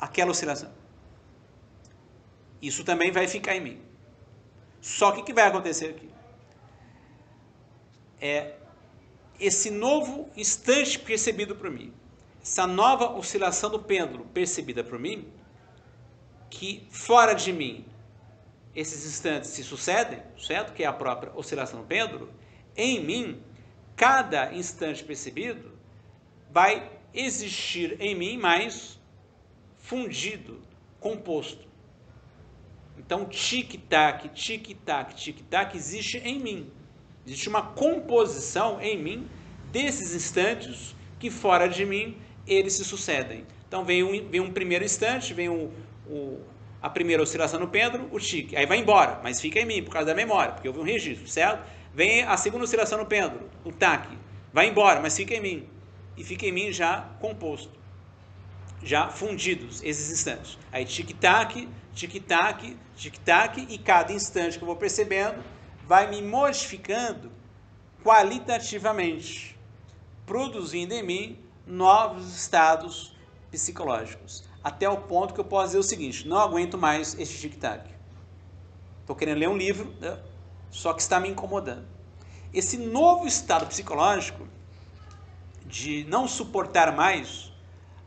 aquela oscilação. Isso também vai ficar em mim. Só que o que vai acontecer aqui? É esse novo instante percebido por mim essa nova oscilação do pêndulo percebida por mim, que fora de mim esses instantes se sucedem, certo? Que é a própria oscilação do pêndulo, em mim, cada instante percebido vai existir em mim mais fundido, composto. Então, tic-tac, tic-tac, tic-tac existe em mim. Existe uma composição em mim desses instantes que fora de mim eles se sucedem. Então vem um, vem um primeiro instante, vem o, o, a primeira oscilação no pêndulo, o tique. Aí vai embora, mas fica em mim por causa da memória, porque houve um registro, certo? Vem a segunda oscilação no pêndulo, o taque. Vai embora, mas fica em mim. E fica em mim já composto, já fundidos esses instantes. Aí tic-tac, tic-tac, tic-tac, e cada instante que eu vou percebendo vai me modificando qualitativamente, produzindo em mim novos estados psicológicos. Até o ponto que eu posso dizer o seguinte: não aguento mais este tic-tac. Estou querendo ler um livro, né? só que está me incomodando. Esse novo estado psicológico de não suportar mais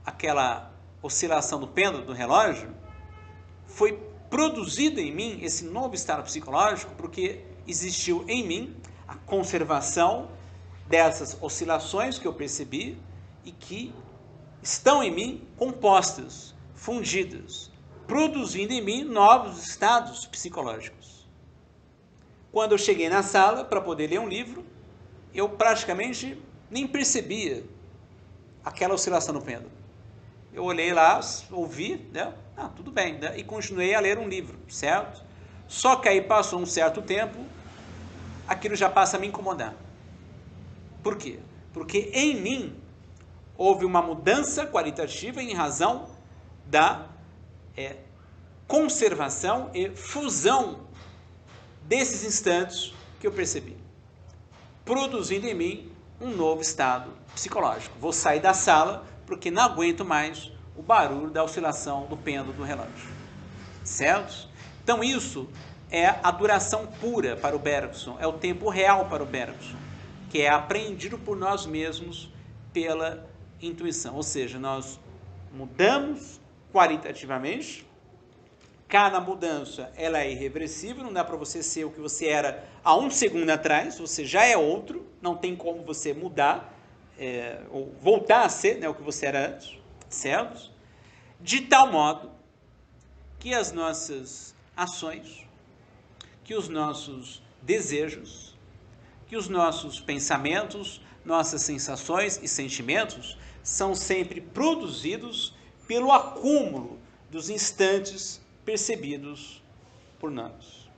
aquela oscilação do pêndulo do relógio foi produzido em mim esse novo estado psicológico porque existiu em mim a conservação dessas oscilações que eu percebi e que estão em mim compostas, fundidas, produzindo em mim novos estados psicológicos. Quando eu cheguei na sala para poder ler um livro, eu praticamente nem percebia aquela oscilação no pêndulo. Eu olhei lá, ouvi, né? Ah, tudo bem, né? e continuei a ler um livro, certo? Só que aí passou um certo tempo, aquilo já passa a me incomodar. Por quê? Porque em mim houve uma mudança qualitativa em razão da é, conservação e fusão desses instantes que eu percebi, produzindo em mim um novo estado psicológico. Vou sair da sala porque não aguento mais o barulho da oscilação do pêndulo do relógio. Certo? Então isso é a duração pura para o Bergson, é o tempo real para o Bergson, que é aprendido por nós mesmos pela intuição, ou seja, nós mudamos qualitativamente, cada mudança ela é irreversível, não dá para você ser o que você era há um segundo atrás, você já é outro, não tem como você mudar, é, ou voltar a ser né, o que você era antes, certo? De tal modo que as nossas ações, que os nossos desejos, que os nossos pensamentos, nossas sensações e sentimentos são sempre produzidos pelo acúmulo dos instantes percebidos por nós.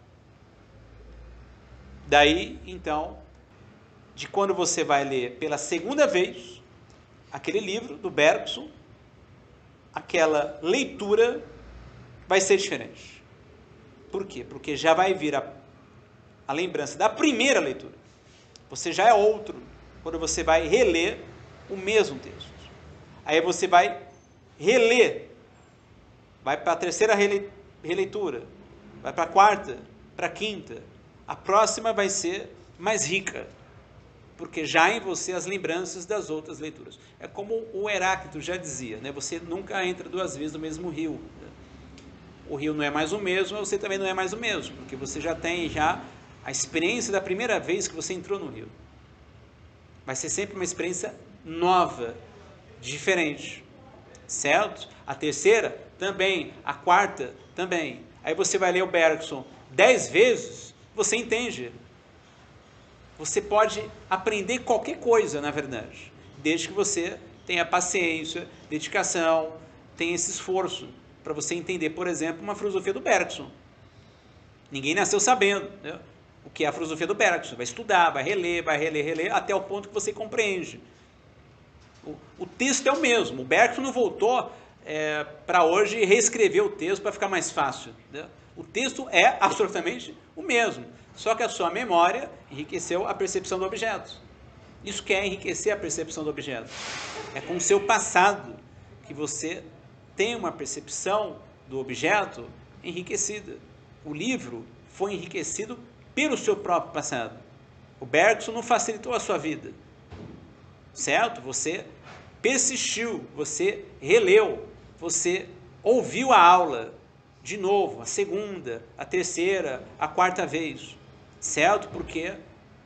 Daí, então, de quando você vai ler pela segunda vez aquele livro do Bergson, aquela leitura vai ser diferente. Por quê? Porque já vai vir a, a lembrança da primeira leitura. Você já é outro quando você vai reler o mesmo texto. Aí você vai reler, vai para a terceira releitura, vai para a quarta, para a quinta. A próxima vai ser mais rica, porque já em você as lembranças das outras leituras. É como o Heráclito já dizia, né? você nunca entra duas vezes no mesmo rio. O rio não é mais o mesmo, você também não é mais o mesmo, porque você já tem já a experiência da primeira vez que você entrou no rio. Vai ser sempre uma experiência nova, diferente. Certo? A terceira também, a quarta também. Aí você vai ler o Bergson dez vezes, você entende. Você pode aprender qualquer coisa, na verdade, desde que você tenha paciência, dedicação, tenha esse esforço para você entender, por exemplo, uma filosofia do Bergson. Ninguém nasceu sabendo né, o que é a filosofia do Bergson. Vai estudar, vai reler, vai reler, reler, até o ponto que você compreende. O, o texto é o mesmo. O Bergson não voltou é, para hoje reescrever o texto para ficar mais fácil. Né? O texto é absolutamente o mesmo, só que a sua memória enriqueceu a percepção do objeto. Isso quer enriquecer a percepção do objeto. É com o seu passado que você tem uma percepção do objeto enriquecida. O livro foi enriquecido pelo seu próprio passado. O Bergson não facilitou a sua vida certo? Você persistiu, você releu, você ouviu a aula de novo, a segunda, a terceira, a quarta vez, certo? Porque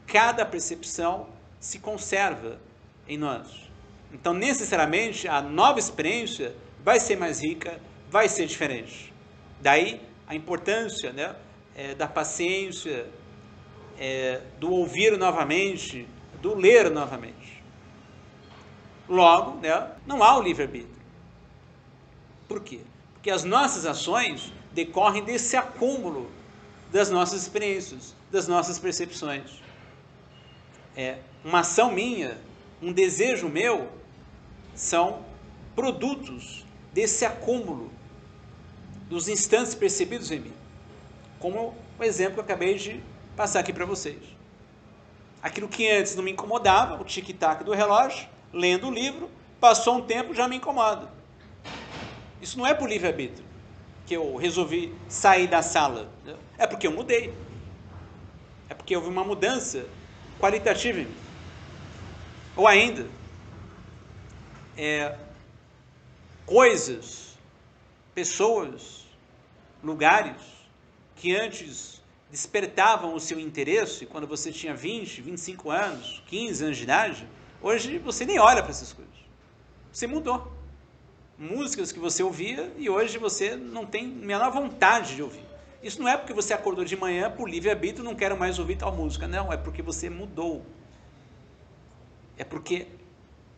cada percepção se conserva em nós. Então, necessariamente, a nova experiência vai ser mais rica, vai ser diferente. Daí a importância né, é, da paciência, é, do ouvir novamente, do ler novamente. Logo, né, não há o livre-arbítrio. Por quê? Porque as nossas ações decorrem desse acúmulo das nossas experiências, das nossas percepções. É, uma ação minha, um desejo meu, são produtos desse acúmulo dos instantes percebidos em mim. Como o exemplo que eu acabei de passar aqui para vocês. Aquilo que antes não me incomodava, o tic-tac do relógio, lendo o livro, passou um tempo já me incomoda. Isso não é por livre-arbítrio que eu resolvi sair da sala. É porque eu mudei. É porque houve uma mudança qualitativa. Ou ainda, é, coisas, pessoas, lugares que antes despertavam o seu interesse quando você tinha 20, 25 anos, 15 anos de idade, hoje você nem olha para essas coisas. Você mudou. Músicas que você ouvia e hoje você não tem a menor vontade de ouvir. Isso não é porque você acordou de manhã por livre-arbítrio não quero mais ouvir tal música. Não, é porque você mudou. É porque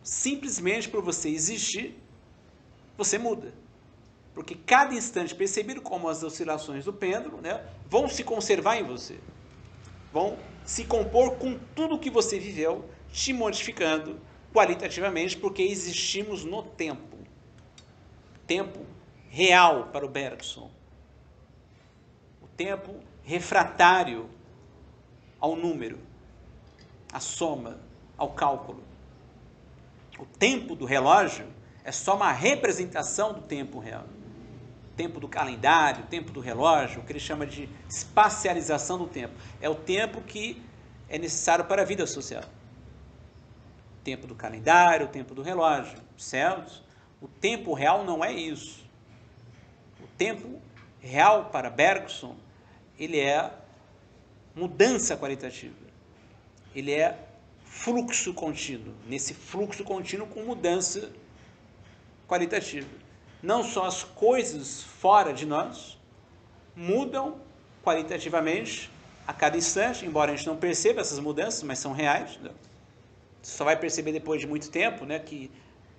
simplesmente por você existir, você muda. Porque cada instante percebido como as oscilações do pêndulo né, vão se conservar em você. Vão se compor com tudo que você viveu, te modificando qualitativamente, porque existimos no tempo. Tempo real para o Bergson. O tempo refratário ao número, à soma, ao cálculo. O tempo do relógio é só uma representação do tempo real tempo do calendário, tempo do relógio, o que ele chama de espacialização do tempo. É o tempo que é necessário para a vida social. Tempo do calendário, tempo do relógio, certo? O tempo real não é isso. O tempo real para Bergson, ele é mudança qualitativa. Ele é fluxo contínuo. Nesse fluxo contínuo com mudança qualitativa não só as coisas fora de nós mudam qualitativamente a cada instante, embora a gente não perceba essas mudanças, mas são reais. Né? Só vai perceber depois de muito tempo né, que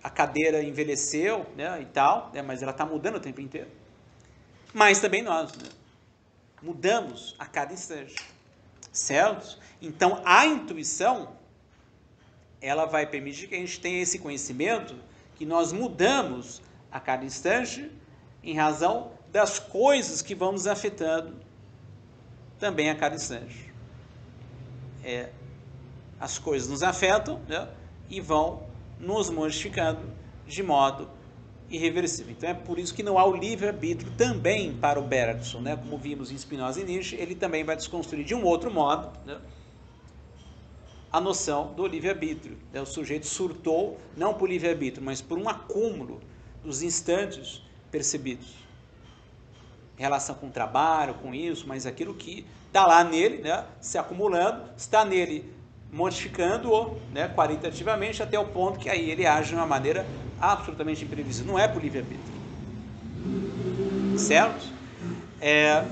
a cadeira envelheceu né, e tal, né, mas ela está mudando o tempo inteiro. Mas também nós né? mudamos a cada instante, certo? Então a intuição ela vai permitir que a gente tenha esse conhecimento que nós mudamos a cada instante, em razão das coisas que vão nos afetando também a cada instante. É, as coisas nos afetam né, e vão nos modificando de modo irreversível. Então é por isso que não há o livre-arbítrio também para o Bergson, né? como vimos em Spinoza e Nietzsche, ele também vai desconstruir de um outro modo né, a noção do livre-arbítrio. Né? O sujeito surtou não por livre-arbítrio, mas por um acúmulo dos instantes percebidos. Em relação com o trabalho, com isso, mas aquilo que está lá nele, né, se acumulando, está nele modificando-o né, qualitativamente até o ponto que aí ele age de uma maneira absolutamente imprevisível. Não é por livre-arbítrio. Certo? É,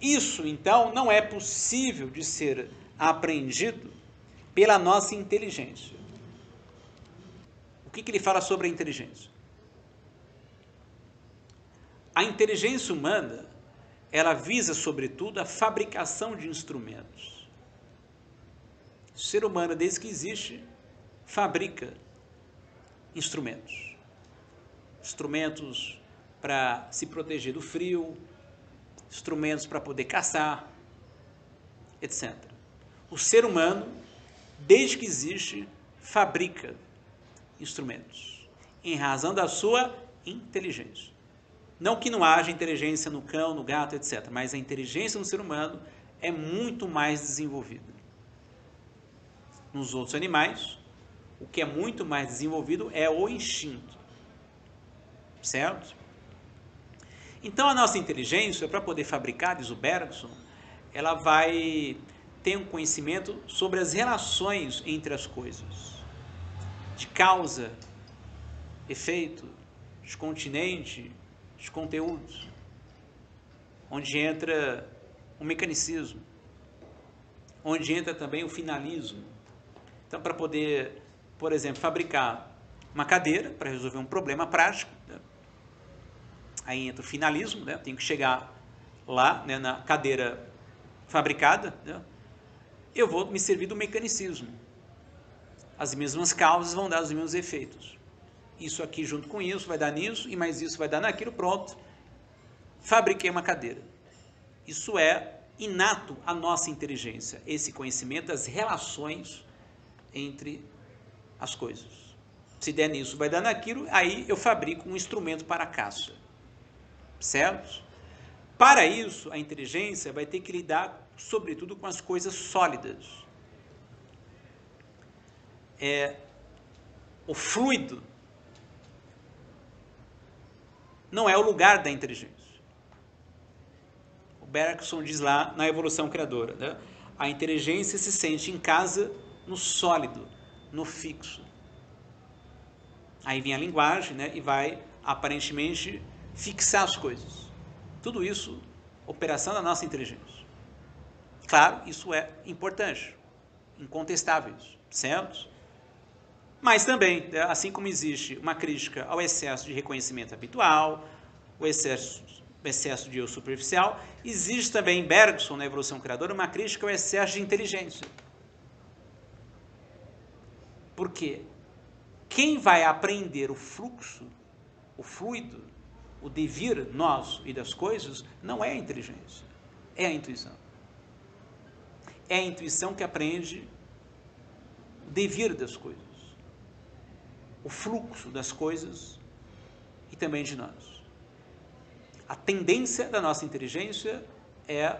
isso, então, não é possível de ser aprendido pela nossa inteligência. O que, que ele fala sobre a inteligência? A inteligência humana, ela visa, sobretudo, a fabricação de instrumentos. O ser humano, desde que existe, fabrica instrumentos. Instrumentos para se proteger do frio, instrumentos para poder caçar, etc. O ser humano, desde que existe, fabrica instrumentos, em razão da sua inteligência. Não que não haja inteligência no cão, no gato, etc., mas a inteligência no ser humano é muito mais desenvolvida. Nos outros animais, o que é muito mais desenvolvido é o instinto. Certo? Então, a nossa inteligência, para poder fabricar, diz o Bergson, ela vai ter um conhecimento sobre as relações entre as coisas, de causa, efeito, de continente, de conteúdos, onde entra o mecanicismo, onde entra também o finalismo. Então, para poder, por exemplo, fabricar uma cadeira para resolver um problema prático. Né? Aí entra o finalismo, né? tenho que chegar lá né, na cadeira fabricada, né? eu vou me servir do mecanicismo. As mesmas causas vão dar os mesmos efeitos. Isso aqui junto com isso vai dar nisso, e mais isso vai dar naquilo, pronto. Fabriquei uma cadeira. Isso é inato à nossa inteligência, esse conhecimento das relações entre as coisas. Se der nisso, vai dar naquilo, aí eu fabrico um instrumento para a caça. Certo? Para isso, a inteligência vai ter que lidar, sobretudo, com as coisas sólidas. É, o fluido não é o lugar da inteligência. O Bergson diz lá na Evolução Criadora, né? a inteligência se sente em casa no sólido, no fixo. Aí vem a linguagem né? e vai, aparentemente, fixar as coisas. Tudo isso, operação da nossa inteligência. Claro, isso é importante, incontestável, certo? Mas também, né, assim como existe uma crítica ao excesso de reconhecimento habitual, o excesso, excesso de eu superficial, existe também em Bergson, na Evolução Criadora, uma crítica ao excesso de inteligência. Porque quem vai aprender o fluxo, o fluido, o devir nosso e das coisas, não é a inteligência, é a intuição. É a intuição que aprende o devir das coisas o fluxo das coisas e também de nós. A tendência da nossa inteligência é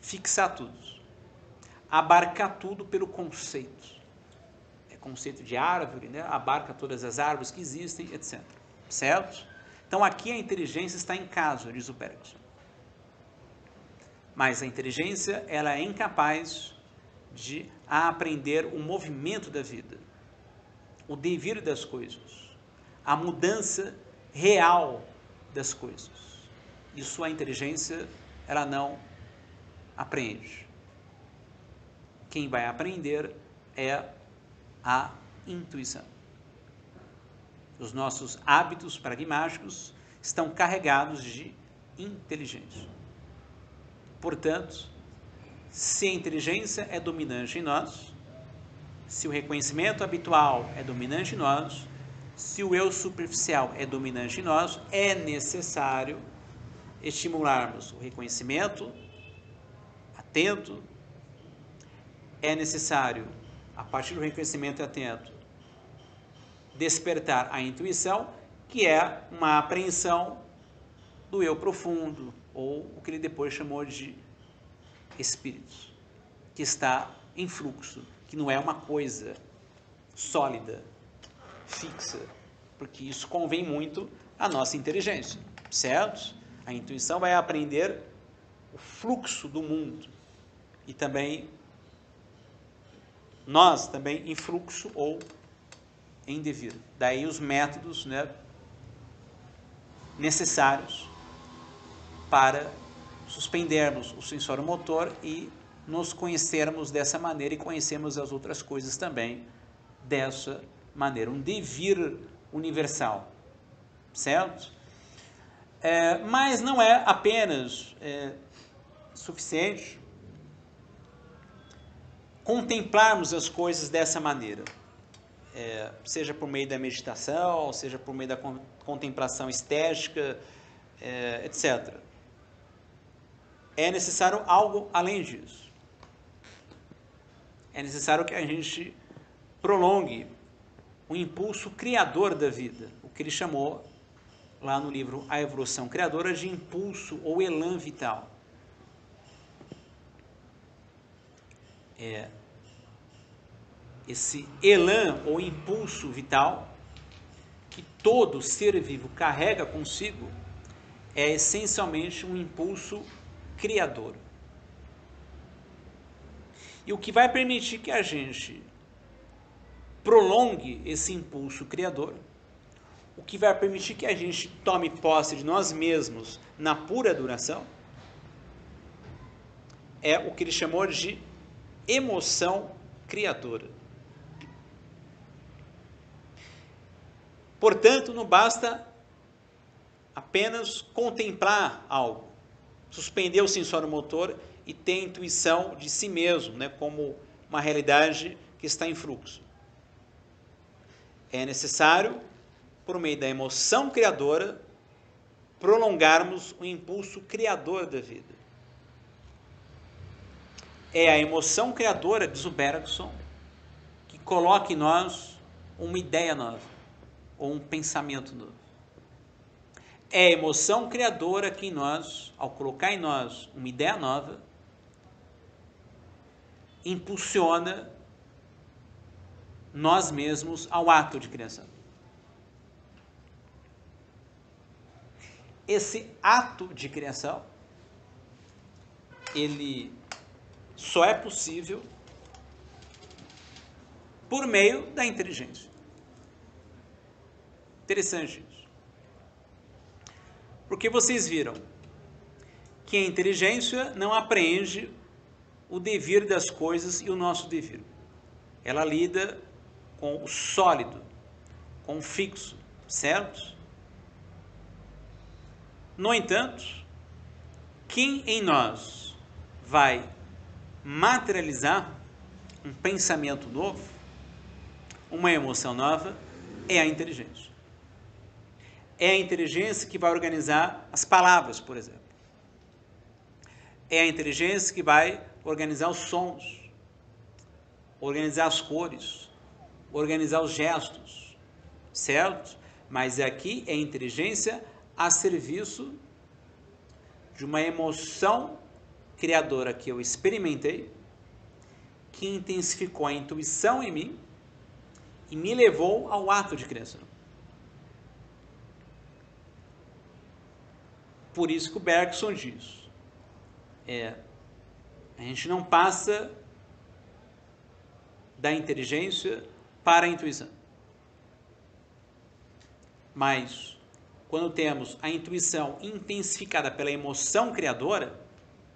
fixar tudo, abarcar tudo pelo conceito. Conceito de árvore, né? abarca todas as árvores que existem, etc. Certo? Então aqui a inteligência está em casa, diz o Bergson. Mas a inteligência ela é incapaz de aprender o movimento da vida o devir das coisas, a mudança real das coisas. Isso a inteligência ela não aprende. Quem vai aprender é a intuição. Os nossos hábitos pragmáticos estão carregados de inteligência. Portanto, se a inteligência é dominante em nós, se o reconhecimento habitual é dominante em nós, se o eu superficial é dominante em nós, é necessário estimularmos o reconhecimento atento, é necessário, a partir do reconhecimento atento, despertar a intuição, que é uma apreensão do eu profundo, ou o que ele depois chamou de espírito, que está em fluxo que não é uma coisa sólida, fixa, porque isso convém muito à nossa inteligência, certo? A intuição vai aprender o fluxo do mundo e também nós também em fluxo ou em devir. Daí os métodos né, necessários para suspendermos o sensório motor e nos conhecermos dessa maneira e conhecermos as outras coisas também dessa maneira. Um devir universal, certo? É, mas não é apenas é, suficiente contemplarmos as coisas dessa maneira, é, seja por meio da meditação, seja por meio da contemplação estética, é, etc. É necessário algo além disso é necessário que a gente prolongue o impulso criador da vida, o que ele chamou lá no livro A Evolução Criadora de impulso ou elan vital. É, esse elan ou impulso vital que todo ser vivo carrega consigo é essencialmente um impulso criador. E o que vai permitir que a gente prolongue esse impulso criador, o que vai permitir que a gente tome posse de nós mesmos na pura duração, é o que ele chamou de emoção criadora. Portanto, não basta apenas contemplar algo, suspender o sensório motor e ter intuição de si mesmo, né, como uma realidade que está em fluxo. É necessário, por meio da emoção criadora, prolongarmos o impulso criador da vida. É a emoção criadora, diz o Bergson, que coloca em nós uma ideia nova ou um pensamento novo. É a emoção criadora que em nós, ao colocar em nós uma ideia nova, impulsiona nós mesmos ao ato de criação. Esse ato de criação, ele só é possível por meio da inteligência. Interessante isso. Porque vocês viram que a inteligência não apreende o devir das coisas e o nosso devir. Ela lida com o sólido, com o fixo, certo? No entanto, quem em nós vai materializar um pensamento novo, uma emoção nova, é a inteligência. É a inteligência que vai organizar as palavras, por exemplo. É a inteligência que vai organizar os sons, organizar as cores, organizar os gestos, certo? Mas aqui é inteligência a serviço de uma emoção criadora que eu experimentei, que intensificou a intuição em mim e me levou ao ato de criação. Por isso que o Bergson diz: é, a gente não passa da inteligência para a intuição. Mas, quando temos a intuição intensificada pela emoção criadora,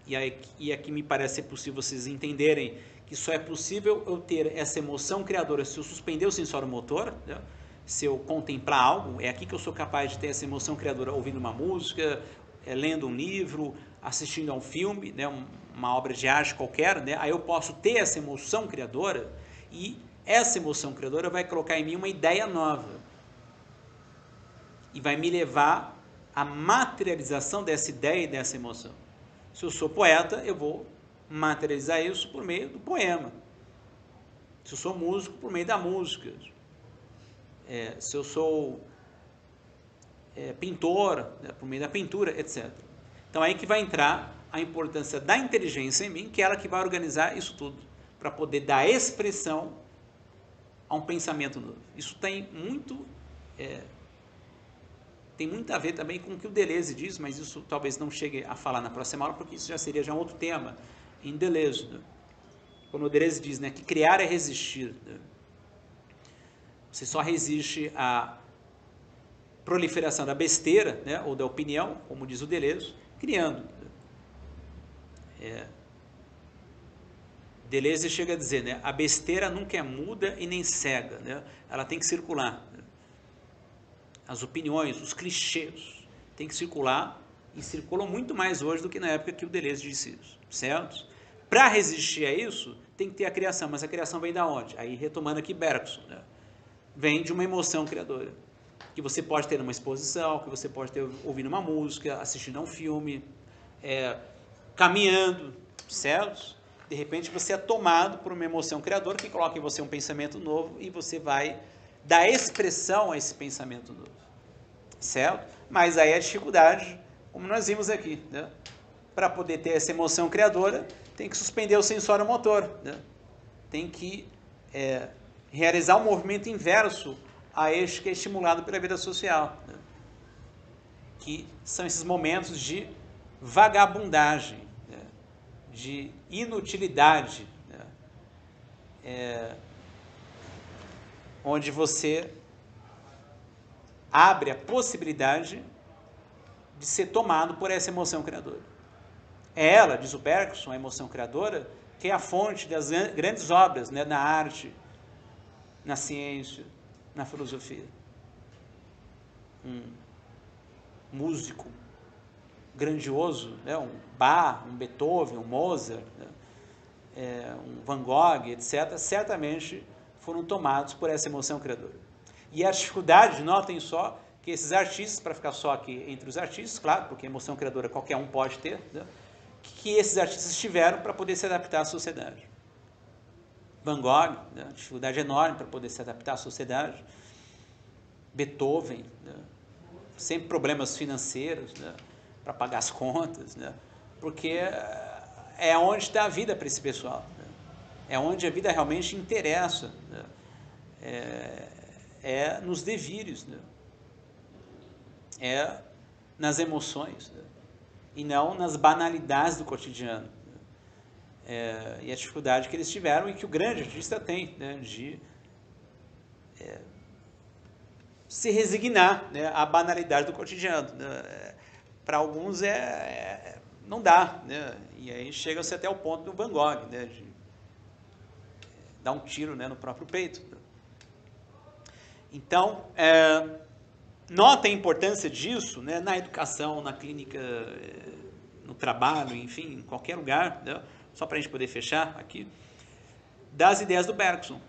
e aqui, e aqui me parece possível vocês entenderem que só é possível eu ter essa emoção criadora se eu suspender o sensório motor, né? se eu contemplar algo, é aqui que eu sou capaz de ter essa emoção criadora ouvindo uma música, é, lendo um livro, assistindo a um filme, né? uma obra de arte qualquer, né? aí eu posso ter essa emoção criadora e essa emoção criadora vai colocar em mim uma ideia nova e vai me levar à materialização dessa ideia e dessa emoção. Se eu sou poeta, eu vou materializar isso por meio do poema. Se eu sou músico, por meio da música. É, se eu sou é, pintor, né, por meio da pintura, etc. Então aí que vai entrar a importância da inteligência em mim, que é ela que vai organizar isso tudo, para poder dar expressão a um pensamento novo. Isso tem muito é, tem muito a ver também com o que o Deleuze diz, mas isso talvez não chegue a falar na próxima aula, porque isso já seria já um outro tema em Deleuze. Né? Quando o Deleuze diz né, que criar é resistir. Né? Você só resiste à proliferação da besteira né, ou da opinião, como diz o Deleuze, criando. É, Deleuze chega a dizer, né, a besteira nunca é muda e nem cega, né? ela tem que circular. As opiniões, os clichês, tem que circular e circulam muito mais hoje do que na época que o Deleuze disse isso, certo? Para resistir a isso, tem que ter a criação, mas a criação vem da onde? Aí retomando aqui Bergson, né? vem de uma emoção criadora, que você pode ter numa exposição, que você pode ter ouvindo uma música, assistindo a um filme, é, caminhando, certo? De repente você é tomado por uma emoção criadora que coloca em você um pensamento novo e você vai dar expressão a esse pensamento novo. Certo? Mas aí a dificuldade, como nós vimos aqui, né? Para poder ter essa emoção criadora, tem que suspender o sensório motor, né? Tem que é, realizar um movimento inverso a este que é estimulado pela vida social, né? que são esses momentos de vagabundagem, de inutilidade, né? é, onde você abre a possibilidade de ser tomado por essa emoção criadora. É ela, diz o Bergson, a emoção criadora, que é a fonte das grandes obras né, na arte, na ciência, na filosofia. um músico grandioso, né? um Bach, um Beethoven, um Mozart, né? é, um Van Gogh, etc., certamente foram tomados por essa emoção criadora. E a dificuldade, notem só, que esses artistas, para ficar só aqui entre os artistas, claro, porque emoção criadora qualquer um pode ter, né? que esses artistas tiveram para poder se adaptar à sociedade. Van Gogh, né? dificuldade enorme para poder se adaptar à sociedade. Beethoven, né? sempre problemas financeiros né? para pagar as contas, né? porque é onde está a vida para esse pessoal. Né? É onde a vida realmente interessa. Né? É, é, nos devírios, né? é nas emoções, né? e não nas banalidades do cotidiano. É, e a dificuldade que eles tiveram e que o grande artista tem né? de é, se resignar né? à banalidade do cotidiano. Né? Para alguns é, é, não dá, né? e aí chega-se até o ponto do Van Gogh, né? de dar um tiro né? no próprio peito. Então, é, nota a importância disso né, na educação, na clínica, é, no trabalho, enfim, em qualquer lugar, né, só para a gente poder fechar aqui, das ideias do Bergson.